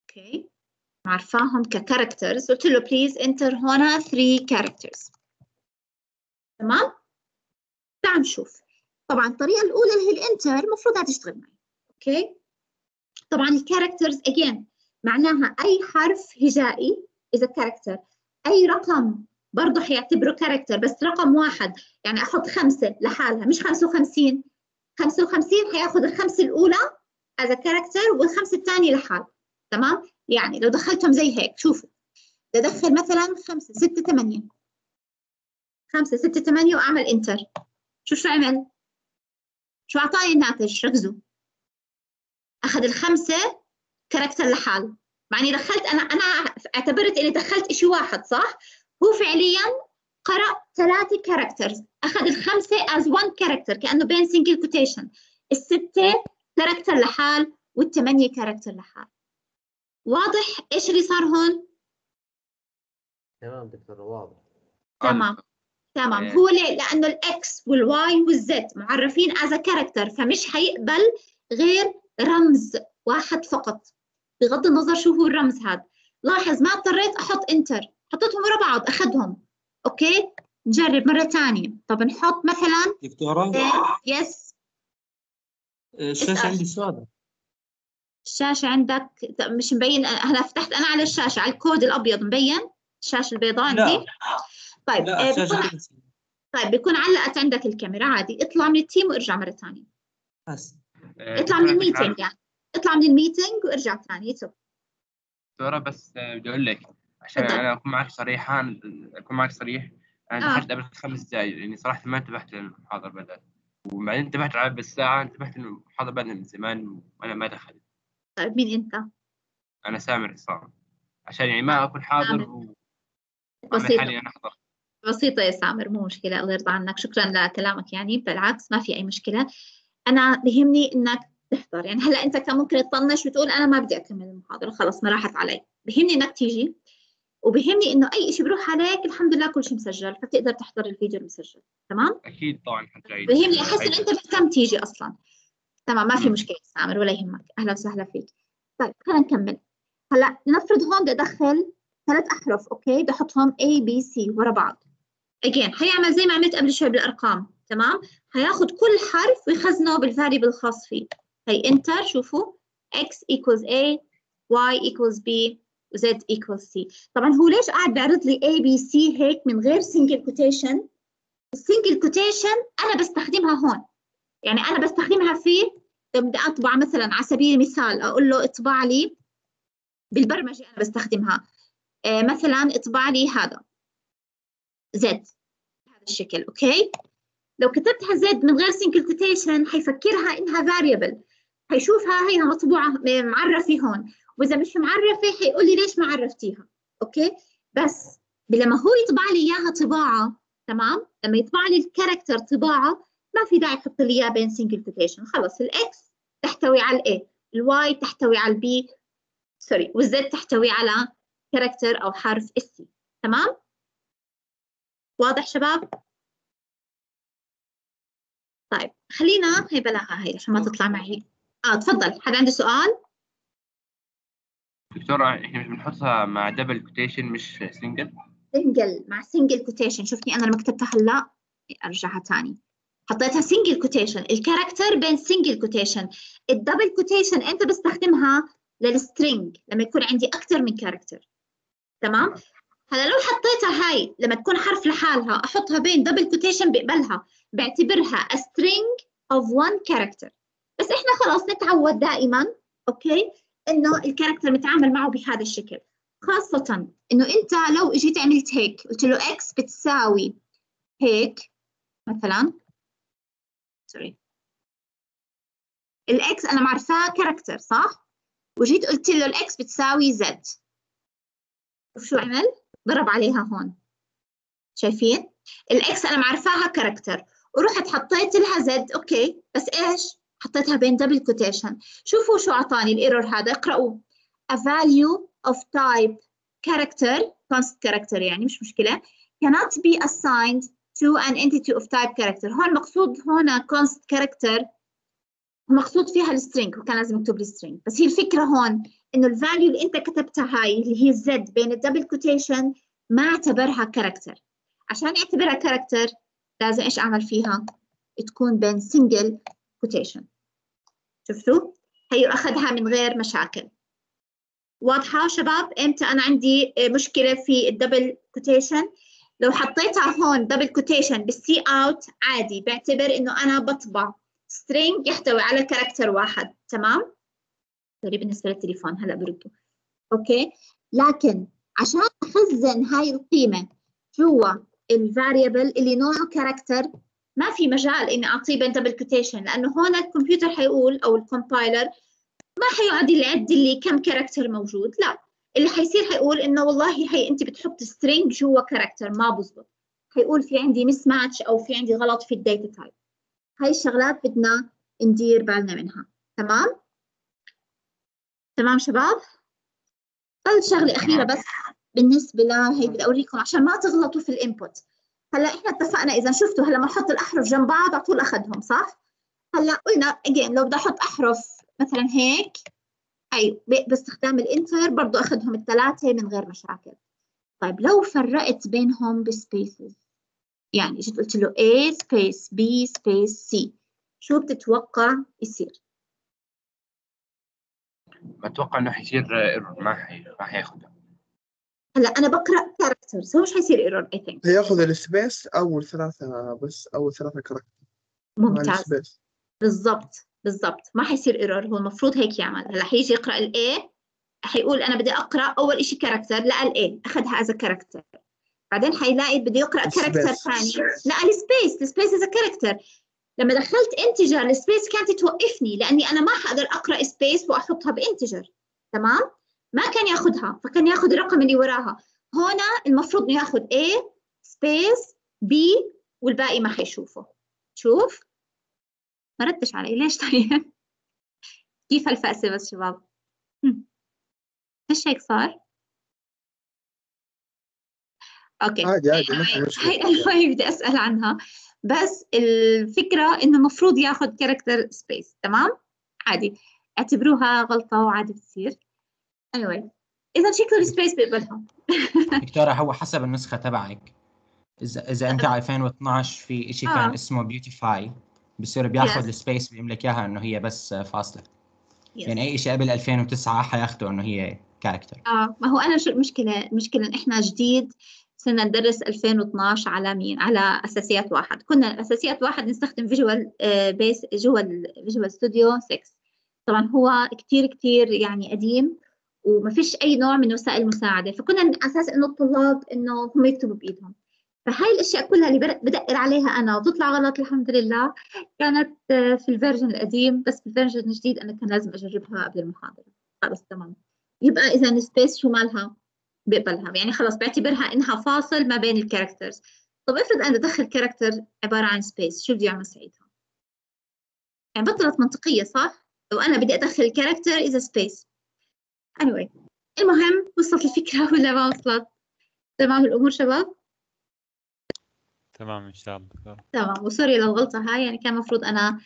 أوكي معرفاهم ك characters قلت له please enter هنا 3 characters. تمام؟ تعال نشوف. طبعا الطريقة الأولى اللي هي ال enter المفروض هتشتغل معي. أوكي طبعا ال characters again معناها أي حرف هجائي إذا character أي رقم برضه حيعتبره character بس رقم واحد يعني أحط خمسة لحالها مش 55 55 حياخذ الخمسة الأولى as a character والخمسة الثانية لحال. تمام؟ يعني لو دخلتهم زي هيك شوفوا. بدي أدخل مثلا خمسة ستة ثمانية. خمسة ستة ثمانية وأعمل enter شو شو عمل؟ شو أعطاني الناتج؟ ركزوا. أخذ الخمسة character لحال. مع إني دخلت أنا أنا أعتبرت إني دخلت إشي واحد صح؟ هو فعليا قرأ ثلاثة characters أخذ الخمسة as one character كأنه بين single quotation. الستة character لحال والثمانية character لحال. واضح إيش اللي صار هون؟ تمام دكتور واضح. تمام. تمام. إيه. هو ليه؟ لأنه الإكس والواي والزد معرفين as a character فمش حيقبل غير رمز واحد فقط. بغض النظر شو هو الرمز هذا. لاحظ ما اضطريت أحط enter حطيتهم ورا بعض أخذهم. أوكي؟ نجرب مرة ثانية. طب نحط مثلا دكتورة؟ yes الشاشة عندي سوداء الشاشة عندك؟ مش مبين. أنا فتحت أنا على الشاشة على الكود الأبيض. مبين؟ الشاشة البيضاء. عندي؟ طيب لا آه، بيكون طيب بيكون علقت عندك الكاميرا. عادي. اطلع من ال team وارجع مرة ثانية. بس. اطلع من ال meeting يعني. اطلع من ال meeting وارجع ثاني. دكتورة بس آه، بدي أقول لك. عشان. أنا أكون معك صريحة أكون معك صريح. أنا آه. دخلت قبل خمس دقايق لأني صراحة ما انتبهت للمحاضرة بدأت وبعدين انتبهت على بالساعة انتبهت إنه المحاضرة بدأت من زمان وأنا ما دخلت. طيب مين أنت؟ أنا سامر عصام عشان يعني ما أكون حاضر. وأعمل بسيطة. حالي أنا أحضر بسيطة يا سامر مو مشكلة الله يرضى عنك. شكرا لكلامك يعني. بالعكس ما في أي مشكلة. أنا بيهمني إنك تحضر. يعني هلأ أنت كان ممكن تطنش وتقول أنا ما بدي أكمل المحاضرة خلص ما راحت علي. بيهمني إنك تيجي. وبيهمني إنه أي شيء بروح عليك الحمد لله كل شيء مسجل فتقدر تحضر الفيديو المسجل تمام؟ أكيد طبعا حتعيد بيهمني أحس إن أنت مهتم تيجي أصلا. تمام ما في يا سامر ولا يهمك. أهلا وسهلا فيك. طيب خلينا نكمل. هلأ نفرض هون بدي أدخل ثلاث أحرف أوكي؟ بدي أحطهم A B C ورا بعض. Again حيعمل زي ما عملت قبل شوي بالأرقام تمام؟ هياخد كل حرف ويخزنه بال variable الخاص فيه. هي enter شوفوا x equals A y equals B. و z equals C. طبعا هو ليش قاعد بيعرض لي A B C هيك من غير single quotation ال single quotation أنا بستخدمها هون. يعني أنا بستخدمها في بدي أطبع مثلا على سبيل المثال أقول له اطبع لي بالبرمجة أنا بستخدمها. آه مثلا اطبع لي هذا. z بهذا الشكل أوكي؟ لو كتبتها z من غير single quotation حيفكرها إنها variable حيشوفها هي مطبوعة معرفة هون. وإذا مش معرفة حيقول لي ليش ما عرفتيها أوكي؟ بس لما هو يطبع لي إياها طباعة تمام؟ لما يطبع لي ال character طباعة ما في داعي يحط لي اياه بين single quotation خلص ال x تحتوي على ال A ال y تحتوي على ال B sorry وال z تحتوي على character أو حرف ال C تمام؟ واضح شباب؟ طيب خلينا هي بلاها هي عشان ما تطلع معي. آه تفضل حدا عنده سؤال؟ دكتورة إحنا مش بنحطها مع double quotation مش single single مع single quotation شوفني أنا لما كتبتها هلا أرجعها تاني. حطيتها single quotation ال character بين single quotation ال double quotation أنت بستخدمها لل string لما يكون عندي أكثر من character تمام؟ هلا لو حطيتها هاي لما تكون حرف لحالها أحطها بين double quotation بقبلها بعتبرها a string of one character. بس إحنا خلاص نتعود دائما أوكي؟ إنه ال character متعامل معه بهذا الشكل خاصة إنه أنت لو إجيت عملت هيك قلت له x بتساوي هيك مثلا sorry ال x أنا معرفاه character صح؟ وجيت قلت له ال x بتساوي زد شو عمل؟ ضرب عليها هون شايفين؟ الاكس أنا معرفاها character ورحت حطيت لها z أوكي بس إيش؟ حطيتها بين double quotation شوفوا شو أعطاني ال error هذا. اقرأوا. A value of type character constant character يعني مش مشكلة. Cannot be assigned to an entity of type character. هون مقصود هون constant character مقصود فيها ال string وكان لازم لي string. بس هي الفكرة هون إنه ال value اللي أنت كتبتها هاي اللي هي z بين ال double quotation ما اعتبرها character عشان يعتبرها character لازم إيش أعمل فيها؟ تكون بين single quotation. شفتوا؟ هي أخذها من غير مشاكل واضحة شباب؟ إمتى أنا عندي مشكلة في ال double quotation لو حطيتها هون double quotation بال cout عادي بعتبر إنه أنا بطبع string يحتوي على character واحد تمام؟ sorry بالنسبة للتليفون هلا برده أوكي لكن عشان أخزن هاي القيمة جوا ال variable اللي نوعه character ما في مجال إني أعطيه بين double quotation لأنه هون الكمبيوتر حيقول أو ال compiler ما حيقعد يعد لي كم character موجود لا. اللي حيصير حيقول إنه والله هي أنت بتحط string جوا character ما بزبط. حيقول في عندي mismatch أو في عندي غلط في ال data type هاي الشغلات بدنا ندير بالنا منها. تمام؟ تمام شباب؟ ضل شغلة أخيرة بس بالنسبة لهي بدي أوريكم عشان ما تغلطوا في ال input هلا إحنا اتفقنا إذا شفتوا هلا ما أحط الأحرف جنب بعض على طول اخذهم صح هلا قلنا again لو بدي أحط أحرف مثلا هيك أي باستخدام ال enter برضه اخذهم الثلاثه من غير مشاكل طيب لو فرقت بينهم ب spaces يعني جيت قلت له A space B space C شو بتتوقع يصير؟ بتوقع إنه حيصير error ما. ما حياخدها هلا أنا بقرأ characters هو مش حيصير error I think هياخذ ال space أول ثلاثة بس أول ثلاثة character ممتاز. ال space. بالضبط بالضبط. ما حيصير error هو المفروض هيك يعمل. هلا حيجي يقرأ ال A حيقول أنا بدي أقرأ أول شيء character لقى ال A أخذها as character بعدين حيلاقي بده يقرأ character ثاني لقى ال space ال space is character لما دخلت integer ال space كانت توقفني لأني أنا ما حقدر أقرأ space وأحطها ب integer تمام؟ ما كان ياخذها فكان ياخذ الرقم اللي وراها. هنا المفروض إنه ياخذ A space B والباقي ما حيشوفه. شوف. ما ردش علي ليش طيب؟ كيف الفأسة بس شباب؟ إيش هيك صار؟ أوكي. عادي عادي هاي المهم بدي أسأل عنها. بس الفكرة إنه المفروض ياخذ كاركتر سبيس تمام؟ عادي. اعتبروها غلطة وعادي بتصير. Anyway إذا شكله السبيس بيقبلها دكتورة هو حسب النسخة تبعك. إذا أنت على 2012 في شيء كان آه. اسمه بيوتيفاي بصير بياخذ Yes. السبيس بيملك إياها إنه هي بس فاصلة. Yes. يعني أي شيء قبل 2009 حياخده إنه هي كاركتر آه ما هو أنا شو المشكلة؟ المشكلة إن إحنا جديد صرنا ندرس 2012 على مين؟ على أساسيات واحد. كنا أساسيات واحد نستخدم Visual Basic جوا ال Visual Studio 6 طبعا هو كتير كتير يعني قديم. وما فيش أي نوع من وسائل المساعدة. فكنا على أساس إنه الطلاب إنه هم يكتبوا بإيدهم. فهاي الأشياء كلها اللي بدقر عليها أنا. وتطلع غلط الحمد لله. كانت آه، في ال version القديم بس في ال version الجديد أنا كان لازم أجربها قبل المحاضرة. خلص تمام. يبقى إذا ال space شو مالها؟ بقبلها يعني خلص بعتبرها إنها فاصل ما بين ال characters طب افرض أنا بدخل character عبارة عن space شو بده يعمل ساعتها؟ يعني بطلت منطقية صح؟ لو أنا بدي أدخل character اذا space anyway المهم وصلت الفكرة ولا ما وصلت؟ تمام الأمور شباب؟ تمام إن شاء الله. تمام. و sorry للغلطه هاي يعني كان المفروض أنا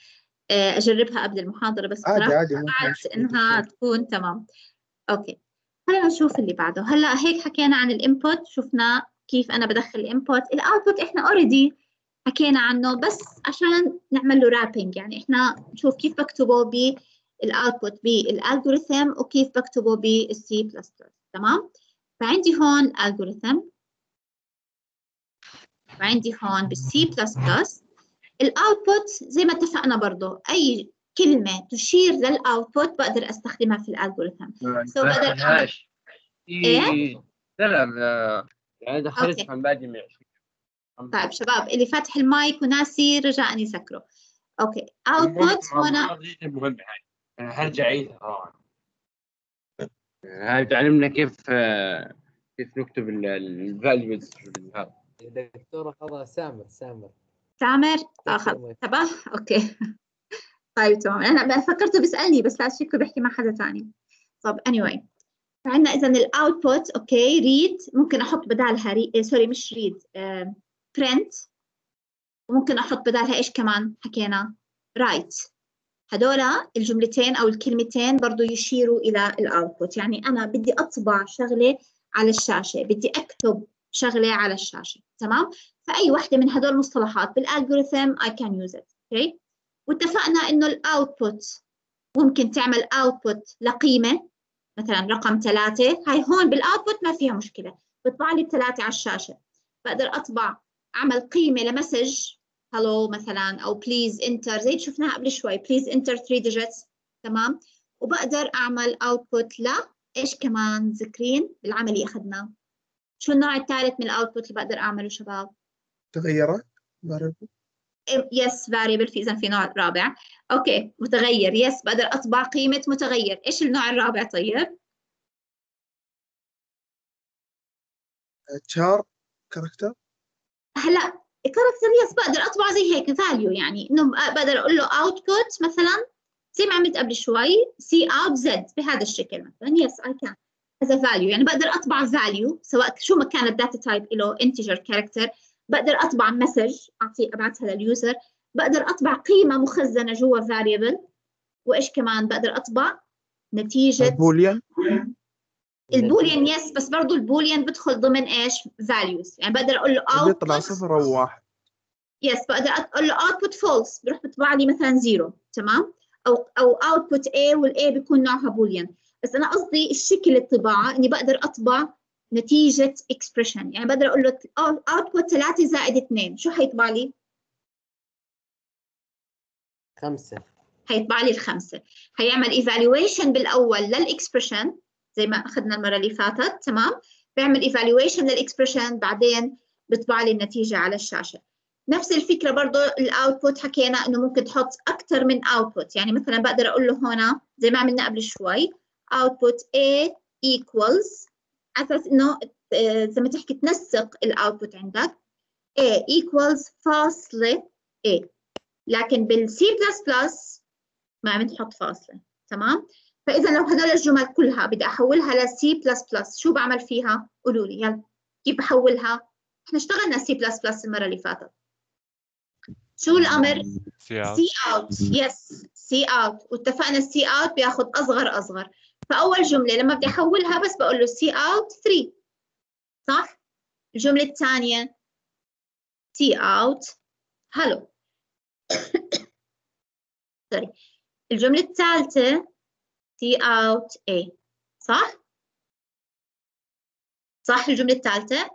آه، أجربها قبل المحاضرة بس عادي عادي مشكلة. إنها تكون تمام. okay. خلينا نشوف اللي بعده. هلأ هيك حكينا عن ال input شفنا كيف أنا بدخل ال input. ال output إحنا already حكينا عنه بس عشان نعمل له wrapping يعني إحنا نشوف كيف بكتبه بال output بال algorithm وكيف بكتبه بالسي بلس بلس تمام؟ فعندي هون algorithm وعندي هون بالسي بلس بلس الاوتبوت زي ما اتفقنا برضه أي كلمة تشير لل output بقدر أستخدمها في ال algorithm So بدل أعمل- دخلهاش إيه؟ لا لا لا يعني دخلت من 20 طيب شباب اللي فاتح المايك وناسي أن يسكره okay output هنا مهمة هاي هرجع أعيدها طبعا هاي تعلمنا كيف آه، كيف نكتب ال values هذا دكتورة هذا سامر سامر. سامر اخذ تبع okay. طيب تمام. أنا فكرته بيسالني بس لا شكله بيحكي مع حدا ثاني طب anyway. فعندنا اذا ال output okay. read ممكن أحط بدالها ري... آه، sorry مش read print وممكن أحط بدالها إيش كمان حكينا؟ write هدول الجملتين أو الكلمتين برضو يشيروا إلى ال output يعني أنا بدي أطبع شغلة على الشاشة بدي أكتب شغلة على الشاشة تمام؟ فأي وحدة من هدول المصطلحات بال algorithm I can use it okay واتفقنا إنه ال output ممكن تعمل output لقيمة مثلا رقم ثلاثة. هاي هون بال output ما فيها مشكلة بطبع لي الثلاثة على الشاشة. بقدر أطبع أعمل قيمة ل message hello مثلا أو please enter زي شفناها قبل شوي please enter 3 digits. تمام؟ وبقدر أعمل output ل إيش كمان؟ ذكرين بالعملي أخذناه. شو النوع الثالث من ال output اللي بقدر أعمله شباب؟ متغيرات variable yes variable في اذا في نوع رابع. okay متغير. yes بقدر أطبع قيمة متغير. إيش النوع الرابع طيب؟ Char character هلا character yes بقدر اطبع زي هيك value يعني إنه بقدر أقول له output مثلا زي ما عملت قبل شوي cout z بهذا الشكل مثلا. yes اي كان هذا value يعني بقدر أطبع value سواء شو ما كان ال data type له integer character بقدر أطبع message اعطي أبعثها لل user بقدر أطبع قيمة مخزنة جوا variable وإيش كمان؟ بقدر أطبع نتيجة boolean ال boolean yes بس برضه ال boolean بدخل ضمن إيش؟ values يعني بقدر أقول له بيطلع output صفر أو واحد. yes بقدر أقول له output false بروح بيطبع لي مثلا zero تمام؟ أو أو output A وال A بيكون نوعها boolean بس أنا قصدي الشكل الطباعة إني بقدر أطبع نتيجة expression. يعني بقدر أقول له output 3 زائد 2 شو حيطبع لي؟ خمسة. حيطبع لي الخمسة. حيعمل evaluation بالأول لل expression زي ما أخذنا المرة اللي فاتت تمام؟ بيعمل evaluation لل expression بعدين بيطبع لي النتيجة على الشاشة. نفس الفكرة برضه ال output حكينا إنه ممكن تحط أكثر من output يعني مثلا بقدر أقول له هنا زي ما عملنا قبل شوي output A equals على أساس إنه آه، زي ما تحكي تنسق ال output عندك. A equals فاصلة A. لكن بالسي بلس بلس ما تحط فاصلة تمام؟ فإذا لو هدول الجمل كلها بدي أحولها لسي بلس بلس شو بعمل فيها؟ قولوا لي يلا. كيف بحولها؟ إحنا اشتغلنا سي بلس بلس المرة اللي فاتت. شو out cout yes cout واتفقنا ال cout بياخذ أصغر أصغر. فأول جملة لما بدي أحولها بس بقول له cout 3 صح؟ الجملة الثانية cout hello sorry الجملة الثالثة cout A صح؟ صح الجملة الثالثة؟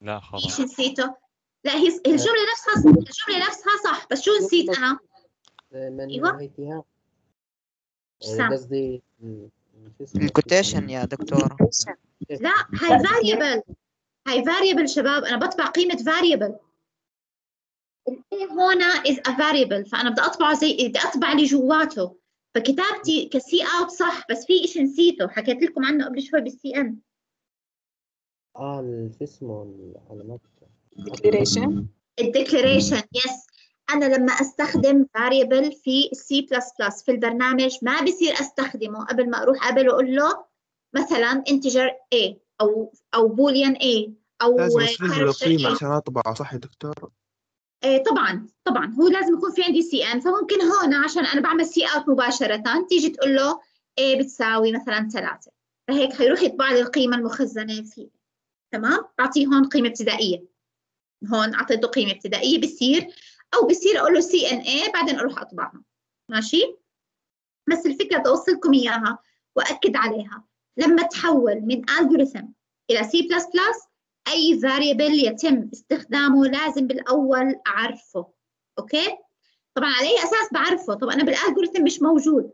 لا خلاص. إيش نسيته؟ لا هي الجملة نفسها الجملة نفسها صح بس شو نسيت أنا؟ من إيش يعني؟ قصدي؟ ال quotation يا دكتور لا هاي variable هاي variable شباب أنا بطبع قيمة variable هون as a variable فأنا بدي أطبعه زي بدي أطبع اللي جواته فكتابتي ك cout صح بس في شيء نسيته حكيت لكم عنه قبل شوي بال cin آه ال- شو اسمه العلامات declaration ال declaration yes أنا لما أستخدم variable في ال C++ في البرنامج ما بصير أستخدمه. قبل ما أروح قبل وأقول له مثلا integer A أو أو boolean A أو لازم اسجل A. عشان أطبعه صح يا دكتور؟ طبعا طبعا. هو لازم يكون في عندي cin. فممكن هون عشان أنا بعمل cout مباشرة تيجي تقول له A بتساوي مثلا ثلاثة. فهيك حيروح يطبع لي القيمة المخزنة فيه. تمام؟ بعطيه هون قيمة ابتدائية. هون أعطيته قيمة ابتدائية بصير أو بصير أقول له cin A بعدين أروح أطبعها. ماشي؟ بس الفكرة بدي أوصلكم إياها وأكد عليها. لما تحول من algorithm إلى سي بلس بلس أي variable يتم استخدامه لازم بالأول أعرفه okay؟ طبعا على أي أساس بعرفه؟ طبعا أنا بال algorithm مش موجود.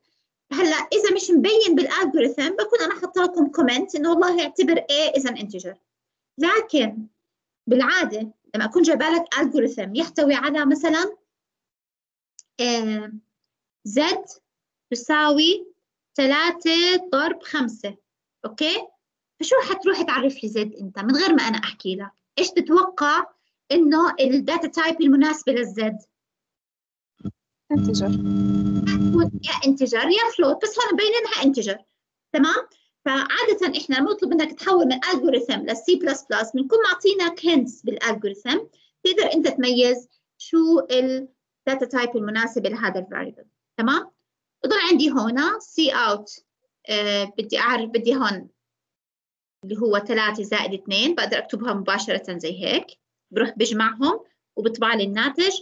هلأ إذا مش مبين بال algorithm بكون أنا حاطة لكم comment إنه والله اعتبر A اذا integer لكن بالعادة لما أكون جايبة لك algorithm يحتوي على مثلا Z تساوي 3 ضرب 5 okay؟ فشو حتروح تعرف لي Z انت من غير ما أنا أحكي لك؟ إيش تتوقع إنه ال data type المناسبة لل Z؟ تكون يا integer يا float بس هون مبين انها integer تمام؟ فعادة إحنا لما نطلب منك تحول من الجوريثم للسي بلس بلس بنكون معطينك hints بال algorithm تقدر إنت تميز شو ال data type المناسبة لهذا ال variable تمام؟ بضل عندي هنا cout بدي أعرف بدي هون اللي هو 3 زائد 2 بقدر أكتبها مباشرة زي هيك. بروح بجمعهم وبطبع لي الناتج.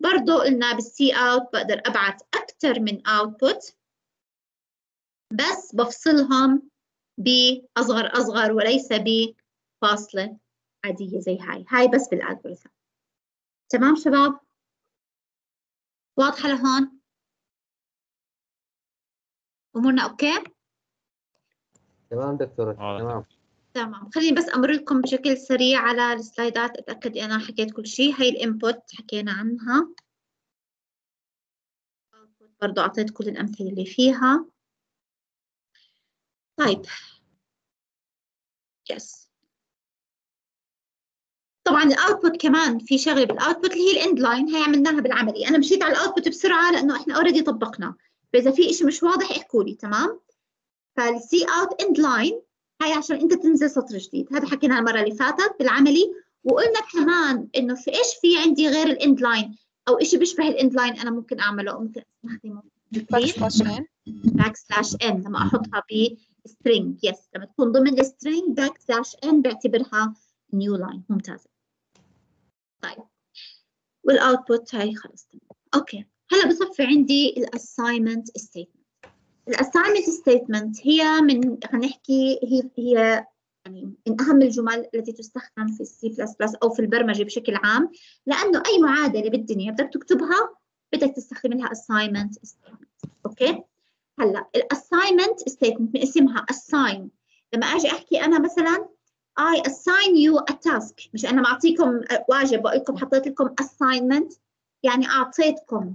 برضو قلنا بال cout بقدر ابعت أكثر من output بس بفصلهم بأصغر أصغر وليس بفاصلة عادية زي هاي. هاي بس بال algorithm تمام شباب؟ واضحة لهون؟ أمورنا okay؟ تمام دكتورة تمام. تمام. خليني بس أمر لكم بشكل سريع على السلايدات. أتأكد أنا حكيت كل شيء. هي ال input حكينا عنها. برضو أعطيت كل الأمثلة اللي فيها. طيب. yes طبعا ال output كمان في شغله بال output اللي هي ال end line هي عملناها بالعملي. أنا مشيت على ال output بسرعة لأنه إحنا already طبقنا فإذا في شيء مش واضح احكوا لي تمام فال cout end line هاي عشان انت تنزل سطر جديد. هذا حكيناه المرة اللي فاتت بالعملي وقلنا كمان إنه في إيش في عندي غير ال end line أو شيء بيشبه ال end line أنا ممكن أعمله. ممكن استخدمه backslash n backslash n لما أحطها ب string yes لما تكون ضمن ال string backslash n بعتبرها new line ممتازة. طيب. وال output هاي خلص تمام. okay. هلا بصفي عندي ال assignment statement ال assignment statement هي من خلينا نحكي هي هي يعني من أهم الجمل التي تستخدم في السي بلس بلس أو في البرمجة بشكل عام لأنه أي معادلة بالدنيا بدك تكتبها بدك تستخدم لها assignment statement. okay؟ هلأ ال assignment statement من اسمها assign. لما أجي أحكي أنا مثلا I assign you a task. مش أنا معطيكم واجب بقول لكم حطيت لكم assignment يعني أعطيتكم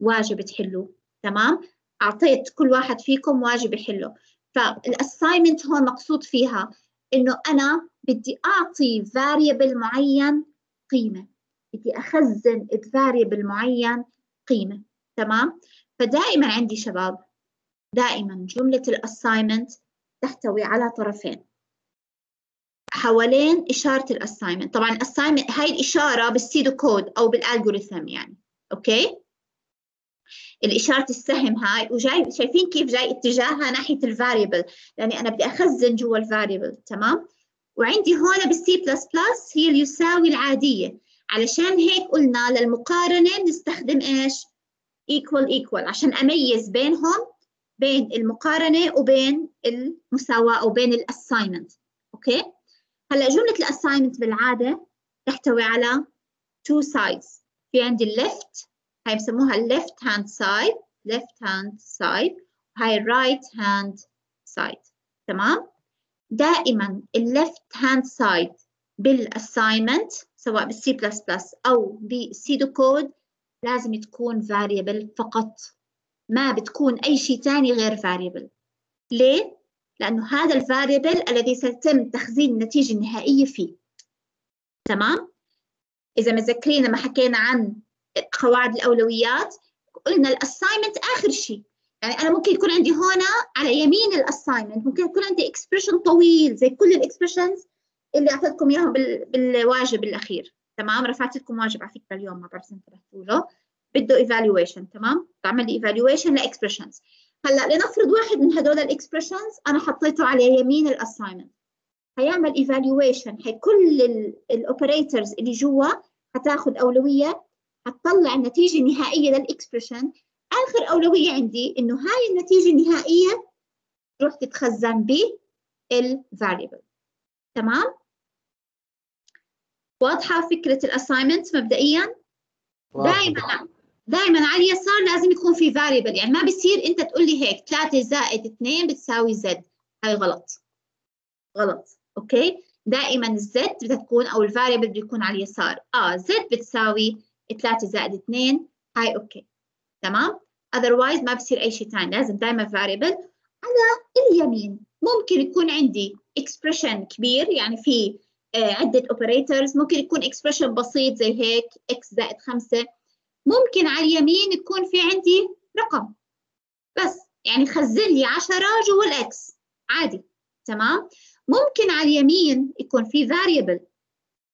واجب تحلوه. تمام؟ أعطيت كل واحد فيكم واجب يحله. فال assignment هون مقصود فيها إنه أنا بدي أعطي variable معين قيمة. بدي أخزن variable معين قيمة. تمام؟ فدائما عندي شباب دائما جملة ال assignment تحتوي على طرفين. حوالين إشارة ال assignment طبعا ال assignment هاي الإشارة بال pseudo code أو بال algorithm يعني. okay؟ الإشارة السهم هاي وجاي شايفين كيف جاي اتجاهها ناحية ال variable لأني أنا بدي أخزن جوا ال variable تمام؟ وعندي هون بالسي بلس بلس هي اليساوي العادية. علشان هيك قلنا للمقارنة نستخدم إيش؟ equal equal عشان أميز بينهم بين المقارنة وبين المساواة أو بين ال assignment okay؟ هلأ جملة ال assignment بالعادة تحتوي على two sides. في عندي ال left هاي بسموها left hand side left hand side وهاي right hand side. تمام؟ دائما left hand side بال assignment سواء بالسي بلس بلس أو بال pseudo code لازم تكون variable فقط. ما بتكون أي شيء ثاني غير variable. ليه؟ لأنه هذا ال variable الذي سيتم تخزين النتيجة النهائية فيه. تمام؟ إذا متذكرين لما حكينا عن قواعد الأولويات قلنا ال assignment آخر شيء. يعني أنا ممكن يكون عندي هنا على يمين ال assignment ممكن يكون عندي expression طويل زي كل ال expressions اللي أعطيتكم إياهم بالواجب الأخير. تمام؟ رفعت لكم واجب على فكرة اليوم ما بعرف انتبهتوا له. بده evaluation تمام؟ بعمل لي evaluation ل expressions هلأ لنفرض واحد من هدول ال expressions أنا حطيته على يمين ال assignment هيعمل evaluation هي كل ال operators اللي جوا حتاخذ أولوية حتطلع النتيجة النهائية لل expression. آخر أولوية عندي إنه هاي النتيجة النهائية تروح تتخزن بال variable تمام؟ واضحة فكرة ال assignment مبدئيا؟ دائما دائما على اليسار لازم يكون في variable يعني ما بصير أنت تقول لي هيك 3 زائد 2 بتساوي z هاي غلط. غلط. okay؟ دائما ال z بدها تكون أو ال variable بده يكون على اليسار. آه z بتساوي 3 زائد 2 هاي okay. تمام؟ Otherwise ما بصير أي شيء ثاني. لازم دائما variable على اليمين. ممكن يكون عندي expression كبير يعني في آه عدة operators. ممكن يكون expression بسيط زي هيك x زائد 5 ممكن على اليمين يكون في عندي رقم. بس يعني خزن لي 10 جوا ال x عادي. تمام؟ ممكن على اليمين يكون في variable.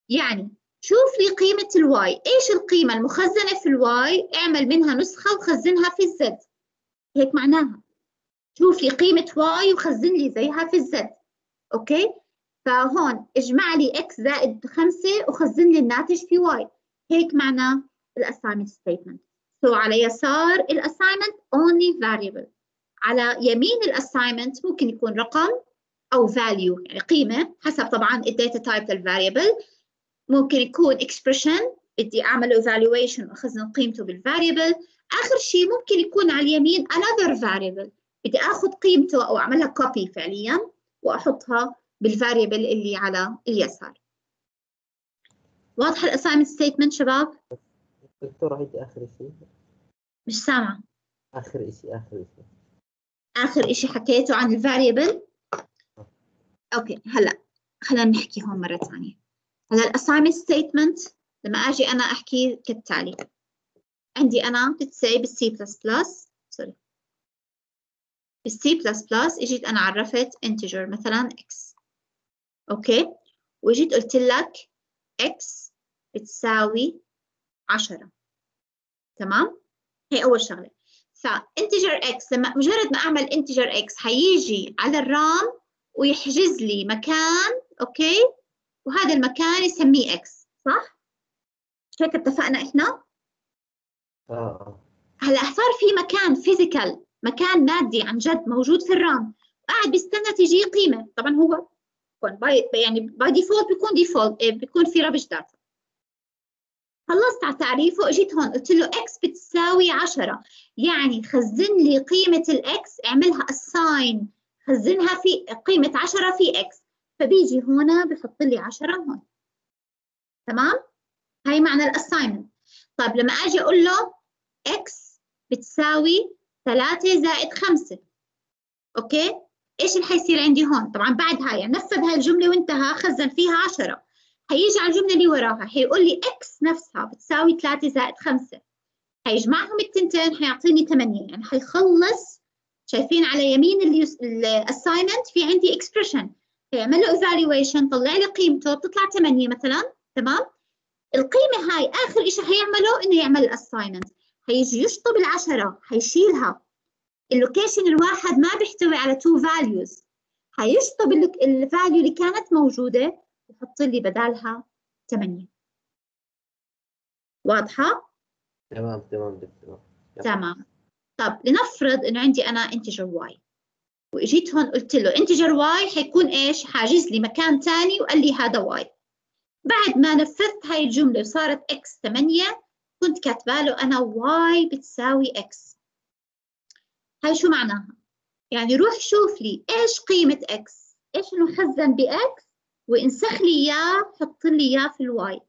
يعني شوف لي قيمة ال y إيش القيمة المخزنة في ال y اعمل منها نسخة وخزنها في ال z هيك معناها. شوف لي قيمة y وخزن لي زيها في ال z okay؟ فهون اجمع لي x زائد خمسة وخزن لي الناتج في y هيك معناه ال assignment statement so على يسار ال assignment only variable. على يمين ال assignment ممكن يكون رقم أو value يعني قيمة حسب طبعا ال data type لل variable ممكن يكون expression بدي أعمل evaluation وأخزن قيمته بال variable آخر شيء ممكن يكون على اليمين another variable. بدي آخذ قيمته أو أعملها copy فعليا وأحطها بال variable اللي على اليسار. واضحه ال assignment statement شباب؟ دكتور عيدي آخر شيء. مش سامعة. آخر شيء آخر شيء آخر إشي حكيته عن ال variable okay هلا خلينا نحكي هون مرة ثانية. هلا ال assignment statement لما أجي أنا أحكي كالتالي. عندي أنا بتساوي بال C plus plus sorry بال C plus plus إجيت أنا عرفت integer مثلا x okay؟ وإجيت قلت لك x بتساوي 10 تمام؟ هي أول شغلة. ف integer x لما مجرد ما أعمل integer x حيجي على ال RAM ويحجز لي مكان okay؟ وهذا المكان يسميه x صح؟ مش هيك اتفقنا إحنا؟ آه. هلا صار في مكان physical مكان مادي عن جد موجود في ال RAM. قاعد بيستنى تجي قيمة. طبعا هو بيكون by يعني by default بيكون default بيكون في rubbish data خلصت على تعريفه اجيت هون قلت له x بتساوي 10 يعني خزن لي قيمة ال x اعملها assign. خزنها في قيمة 10 في x فبيجي هنا بحط لي 10 هون. تمام؟ هاي معنى ال assignment طيب لما أجي أقول له x بتساوي 3 زائد 5 okay؟ إيش اللي حيصير عندي هون؟ طبعا بعد هاي يعني نفذ هاي الجملة وانتهى خزن فيها 10 حيجي على الجملة اللي وراها حيقول لي x نفسها بتساوي 3 زائد 5 حيجمعهم التنتين حيعطيني 8 يعني حيخلص شايفين على يمين ال assignment في عندي expression يعمل له evaluation طلع لي قيمته بتطلع 8 مثلا تمام؟ القيمة هاي آخر شيء حيعمله إنه يعمل ال assignment حيجي يشطب العشرة حيشيلها. ال location الواحد ما بيحتوي على two values حيشطب ال value اللي كانت موجودة ويحط لي بدالها 8 واضحة؟ تمام تمام دكتور تمام. طب لنفرض إنه عندي أنا integer y وإجيت هون قلت له integer y حيكون إيش؟ حاجز لي مكان ثاني وقال لي هذا y بعد ما نفذت هاي الجملة وصارت x 8 كنت كاتبة له أنا y بتساوي x هاي شو معناها؟ يعني روح شوف لي إيش قيمة x؟ إيش المخزن ب x؟ وانسخ لي إياه حط لي إياه في ال y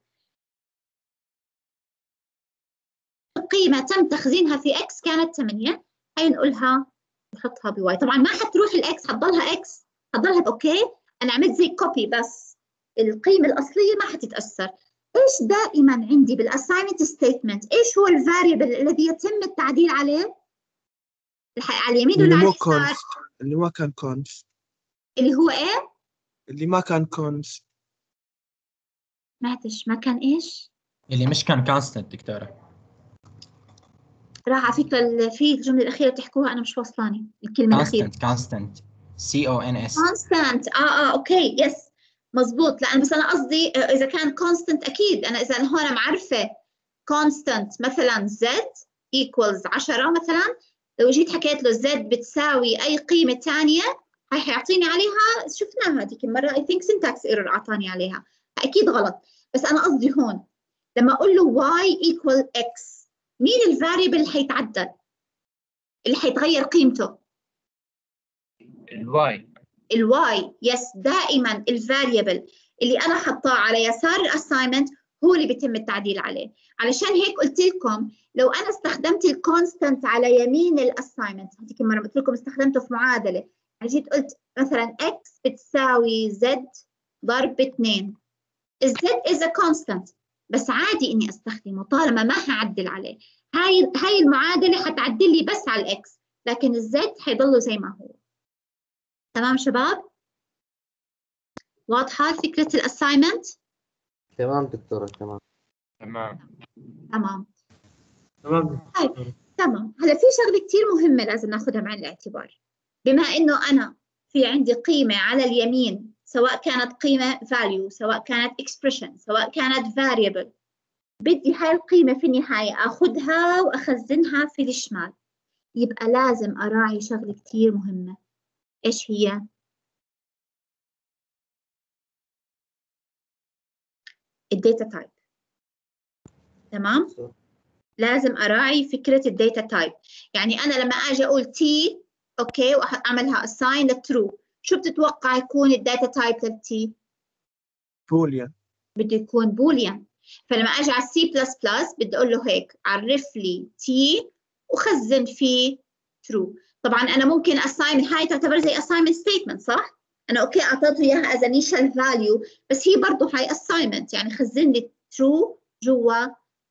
القيمة تم تخزينها في x كانت 8 هاي نقولها نحطها ب y. طبعا ما حتروح ال x حتضلها x. حتضلها okay. أنا عملت زي copy بس. القيمة الأصلية ما حتتأثر. إيش دائما عندي بال assignment statement إيش هو ال variable الذي يتم التعديل عليه؟ الح- على اليمين ولا اللي على اليسار؟ اللي ما كان const اللي هو إيه؟ اللي ما كان const سمعتش ما كان إيش؟ اللي مش كان constant دكتورة. راح على فكرة في الجملة الأخيرة بتحكوها أنا مش واصلاني. الكلمة الأخيرة. كونستنت سي أو ان اس كونستانت آه آه أوكي يس مزبوط لأن بس أنا قصدي آه، إذا كان constant أكيد. أنا إذا هون معرفة constant مثلا z equals 10 مثلا لو جيت حكيت له z بتساوي أي قيمة ثانية هاي حيعطيني عليها شفناها هذيك المرة I think syntax error أعطاني عليها. أكيد غلط. بس أنا قصدي هون لما أقول له y equal x مين ال variable اللي حيتعدل؟ اللي حيتغير قيمته؟ ال y. ال y. yes دائما ال variable اللي أنا حطاه على يسار ال assignment هو اللي بيتم التعديل عليه. علشان هيك قلت لكم لو أنا استخدمت ال constant على يمين ال assignment هذيك المرة قلت لكم استخدمته في معادلة. يعني جيت قلت مثلا x بتساوي z ضرب 2 ال z is constant بس عادي إني أستخدمه طالما ما حعدل عليه. هاي هاي المعادلة حتعدل لي بس على الإكس لكن الزد حيضله زي ما هو. تمام شباب؟ واضحة فكرة ال assignment تمام دكتورة تمام. تمام. تمام. تمام. طيب تمام. هلا في شغلة كثير مهمة لازم ناخذها بعين الاعتبار. بما إنه أنا في عندي قيمة على اليمين سواء كانت قيمة value سواء كانت expression سواء كانت variable. بدي هاي القيمة في النهاية أخذها وأخزنها في الشمال. يبقى لازم أراعي شغلة كثير مهمة. إيش هي؟ ال data type تمام؟ لازم أراعي فكرة ال data type يعني أنا لما أجي أقول t okay واعملها assign لل true شو بتتوقع يكون ال data type لل t boolean بده يكون boolean فلما أجي على السي بلس بلس بدي أقول له هيك عرف لي t وخزن فيه true طبعا أنا ممكن assign هاي تعتبر زي assignment statement صح؟ أنا okay أعطيته إياها as initial value بس هي برضه هاي assignment يعني خزن لي true جوا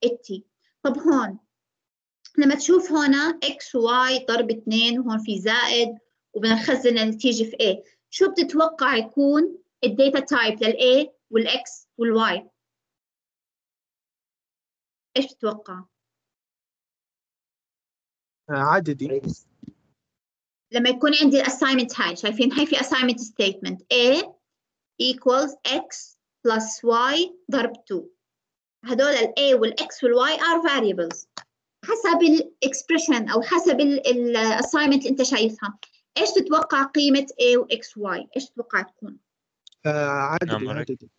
ال t طب هون لما تشوف هنا x و y ضرب 2 وهون في زائد وبدنا نخزن النتيجة في A. شو بتتوقع يكون ال data type لل A وال X وال Y إيش بتتوقع؟ آه، عددي. لما يكون عندي ال assignment هاي شايفين؟ هاي في assignment statement. A equals X plus Y ضرب 2 هدول ال A وال X وال Y are variables. حسب ال expression أو حسب ال assignment اللي أنت شايفها. إيش تتوقع قيمة A و X و Y إيش تتوقع تكون؟ آه، عددي نعم، عددي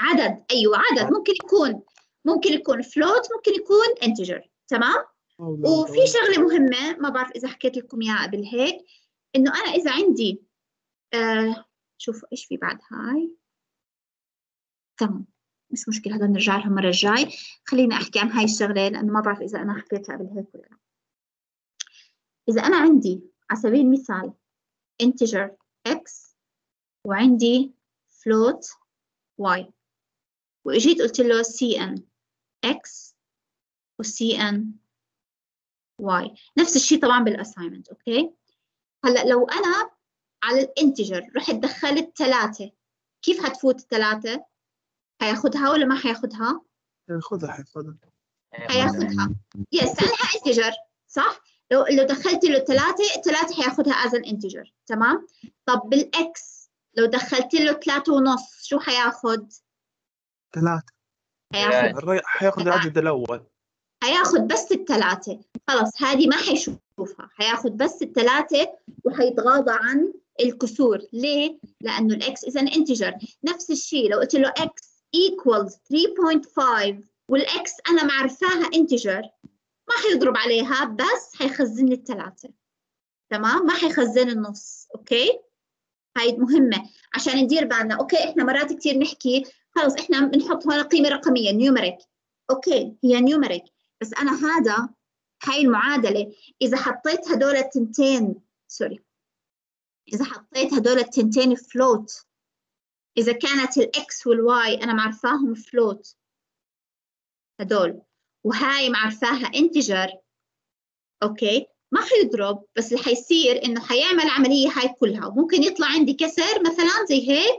عدد. أيوة عدد. ممكن يكون ممكن يكون float ممكن يكون integer. تمام؟ وفي شغلة مهمة ما بعرف إذا حكيت لكم إياها قبل هيك إنه أنا إذا عندي آه شوفوا إيش في بعد هاي. تمام. مش مشكلة هذا نرجع لها المرة الجاي. خليني أحكي عن هاي الشغلة لأنه ما بعرف إذا أنا حكيتها قبل هيك ولا لا. إذا أنا عندي على سبيل المثال integer x وعندي float y وإجيت قلت له cn x و cn y نفس الشيء طبعا بال assignment okay هلأ لو أنا على ال integer رحت دخلت ثلاثة كيف حتفوت الثلاثة؟ حياخدها ولا ما حياخدها؟ خذها خذها حياخدها yes لأنها integer صح؟ لو لو دخلت له ثلاثة الثلاثة حياخدها as integer تمام؟ طب بال x لو دخلت له ثلاثة ونص شو حياخد؟ ثلاثة. حياخد الري- حياخذ العدد الأول. حياخد بس الثلاثة. خلاص هذه ما حيشوفها. حياخد بس الثلاثة وحيتغاضى عن الكسور. ليه؟ لأنه ال x إذا integer نفس الشيء لو قلت له x equals 3.5 وال x أنا معرفاها integer ما حيضرب عليها بس حيخزن لي الثلاثة تمام؟ ما حيخزن النص okay؟ هاي مهمة. عشان ندير بالنا okay إحنا مرات كتير نحكي خلص إحنا بنحط هون قيمة رقمية numeric okay هي numeric بس أنا هذا هاي المعادلة إذا حطيت هدول التنتين sorry إذا حطيت هدول التنتين float إذا كانت ال x وال y أنا معرفاهم float هدول. وهاي معرفاها integer. okay؟ ما حيضرب بس اللي حيصير إنه حيعمل عملية هاي كلها. وممكن يطلع عندي كسر مثلا زي هيك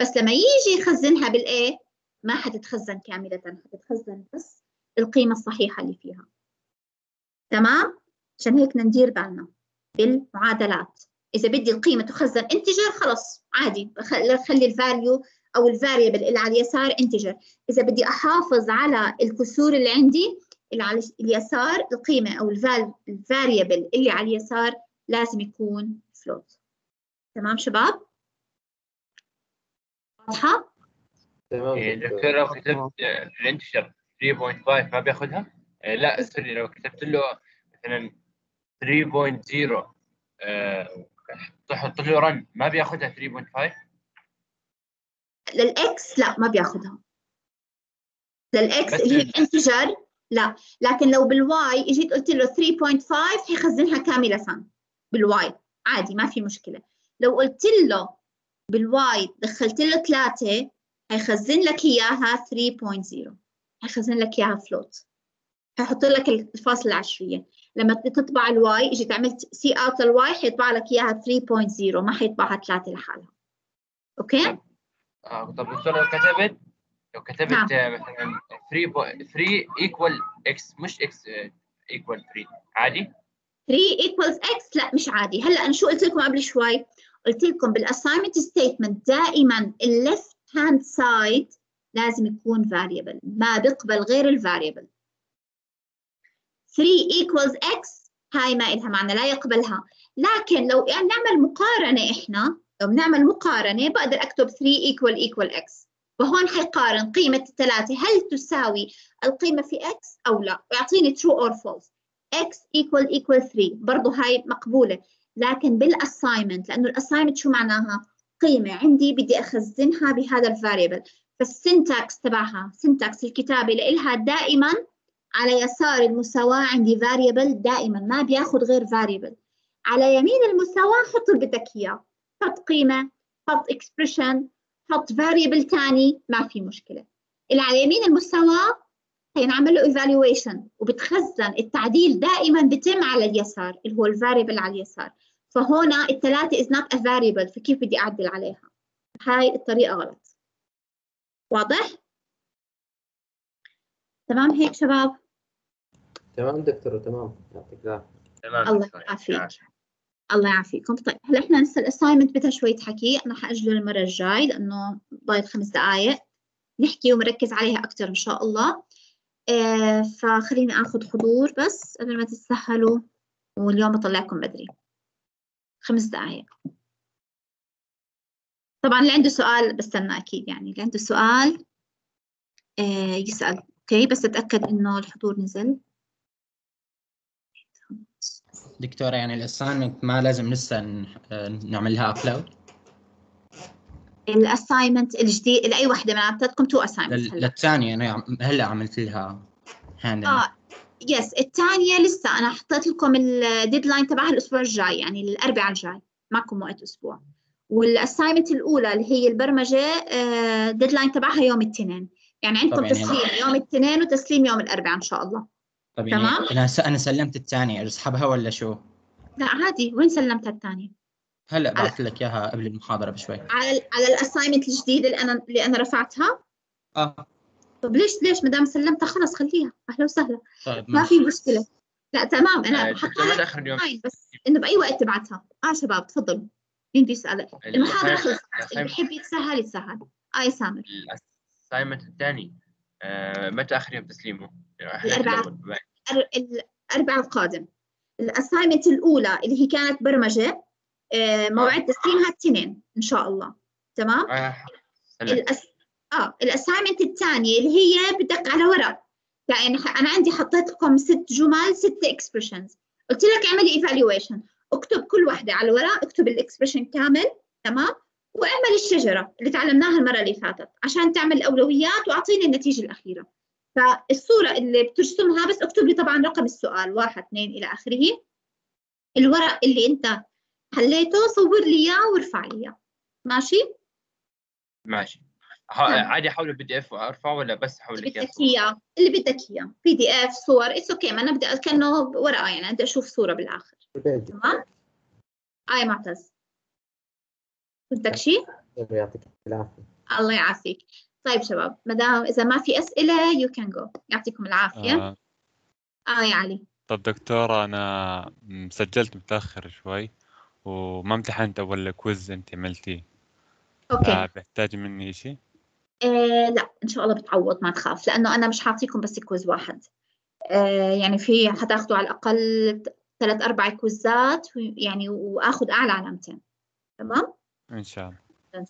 بس لما يجي يخزنها بال A؟ ما حتتخزن كاملة حتتخزن بس القيمة الصحيحة اللي فيها. تمام؟ عشان هيك ندير بالنا بالمعادلات. إذا بدي القيمة تخزن integer خلص عادي. خلي ال value أو ال variable اللي على اليسار integer إذا بدي أحافظ على الكسور اللي عندي اللي على اليسار القيمة أو ال val ال variable اللي على اليسار لازم يكون float تمام شباب؟ واضحة؟ تمام إيه، دكتور لو كتبت ال integer 3.5 ما بياخدها؟ آه، لا sorry لو كتبت له مثلا 3.0 آه، تحط له رن ما بياخدها 3.5 لل x لا ما بياخدها. لل x اللي هي ال- ال integer لا. لكن لو بال y اجيت قلت له 3.5 حيخزنها كاملة بال y. عادي ما في مشكلة. لو قلت له بال y دخلت له 3 حيخزن لك إياها 3.0 حيخزن لك إياها float حيحط لك الفاصلة العشرية. لما تطبع ال y اجيت عملت cout لل y حيطبع لك إياها 3.0 ما حيطبعها 3 لحالها. okay؟ آه طب دكتور لو كتبت لو كتبت نعم. آه، مثلا 3 3 equal x مش x equal 3 عادي؟ 3 equals x لا مش عادي. هلا أنا شو قلت لكم قبل شوي؟ قلت لكم بال assignment statement دائما ال left hand side لازم يكون variable ما بيقبل غير ال variable 3 equals x هاي ما إلها معنى لا يقبلها. لكن لو يعني نعمل مقارنة إحنا لو بنعمل مقارنة بقدر أكتب 3 equal equal x. وهون حيقارن قيمة الثلاثة هل تساوي القيمة في x أو لا؟ ويعطيني true or false. x equal equal 3 برضو هاي مقبولة لكن بال assignment لأنه ال assignment شو معناها؟ قيمة. عندي بدي أخزنها بهذا ال variable فال syntax تبعها syntax الكتابة لإلها دائما على يسار المساواة عندي variable دائما ما بياخد غير variable. على يمين المساواة حط اللي بدك إياه حط قيمة حط expression حط variable تاني ما في مشكلة. اللي على يمين المساواة هينعمل له evaluation وبتخزن التعديل دائما بتم على اليسار اللي هو الفاريبل على اليسار. فهنا الثلاثة is not a variable فكيف بدي أعدل عليها؟ هاي الطريقة غلط. واضح؟ تمام هيك شباب؟ تمام دكتور تمام. يعطيك العافية. تمام. الله. يعافيك. الله يعافيكم طيب هلا إحنا لسه ال assignment بدها شوية حكي أنا حأجله المرة الجاي لأنه ضايل خمس دقايق. نحكي ونركز عليها أكثر إن شاء الله. آه فخليني آخذ حضور بس قبل ما تتسهلوا. واليوم بطلعكم بدري. خمس دقايق. طبعا اللي عنده سؤال بستنى أكيد يعني. اللي عنده سؤال آه يسأل. أوكي بس أتأكد إنه الحضور نزل. دكتورة يعني ال assignment ما لازم لسه آه، نعمل لها upload ال assignment الجديد لأي وحدة من اعطيتكم two assignments هلأ. للثانية أنا هلأ عملت لها هاند آه yes الثانية لسه أنا حطيت لكم ال deadline تبعها الأسبوع الجاي يعني الأربعاء الجاي. معكم وقت أسبوع. وال assignment الأولى اللي هي البرمجة deadline تبعها يوم الاثنين. يعني عندكم يعني تسليم يوم الاثنين وتسليم يوم الأربعاء إن شاء الله. طب يعني تمام. أنا س- أنا سلمت الثانية أسحبها ولا شو؟ لا عادي وين سلمتها الثانية هلا بعثت لك إياها قبل المحاضرة بشوي. على ال على الاساينمنت الجديدة اللي أنا اللي أنا رفعتها؟ آه. طب ليش ليش ما دام سلمتها خلص خليها أهلا وسهلا. طيب ما في مشكلة. لا تمام أنا آه، متى آخر اليوم. بس إنه بأي وقت تبعتها. آه شباب تفضلوا مين بيسال المحاضرة خلصت. اللي بيحب يتسهل يتسهل. آه يا سامر. ال assignment الثاني. آه، متى آخر يوم تسليمه؟ الأربعاء. القادم. ال assignment الأولى اللي هي كانت برمجة آه موعد تسليمها الاثنين إن شاء الله. تمام؟ آه، سلمت. الأس... آه ال assignment الثانية اللي هي بدك على ورق. يعني أنا عندي حطيت لكم ست جمل ست expressions قلت لك اعملي evaluation اكتب كل وحده على ورق اكتب ال expression كامل تمام؟ واعمل الشجرة اللي تعلمناها المرة اللي فاتت عشان تعمل الأولويات وأعطيني النتيجة الأخيرة. فالصورة اللي بترسمها بس اكتب لي طبعا رقم السؤال واحد اثنين إلى آخره. الورق اللي أنت حليته صور لي إياه وارفع لي إياه. ماشي؟ ماشي. ها-. عادي أحول ال PDF وأرفعه ولا بس أحول لك إياه بدك إياه اللي بدك إياه. PDF صور it's okay ما أنا بدي كأنه ورقة يعني بدي أشوف صورة بالآخر. تمام. اي معتز. بدك شيء؟ يعطيك العافية. الله يعافيك. طيب شباب ما دام إذا ما في أسئلة you can go يعطيكم العافية. آه. آه يا علي. طب دكتورة أنا سجلت متأخر شوي وما امتحنت أول quiz أنت عملتيه. okay. بيحتاج مني شيء؟ آه لا إن شاء الله بتعوض ما تخاف لأنه أنا مش حاعطيكم بس quiz واحد. آه يعني في حتاخذوا على الأقل ثلاث أربع كويزات يعني وآخذ أعلى علامتين. تمام؟ إن شاء الله.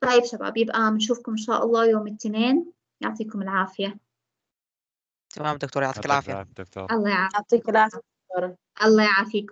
طيب شباب يبقى بنشوفكم إن شاء الله يوم الاثنين. يعطيكم العافية. تمام دكتور يعطيك العافية. العافية دكتور. الله يعافيك. العافية. الله يعافيكم.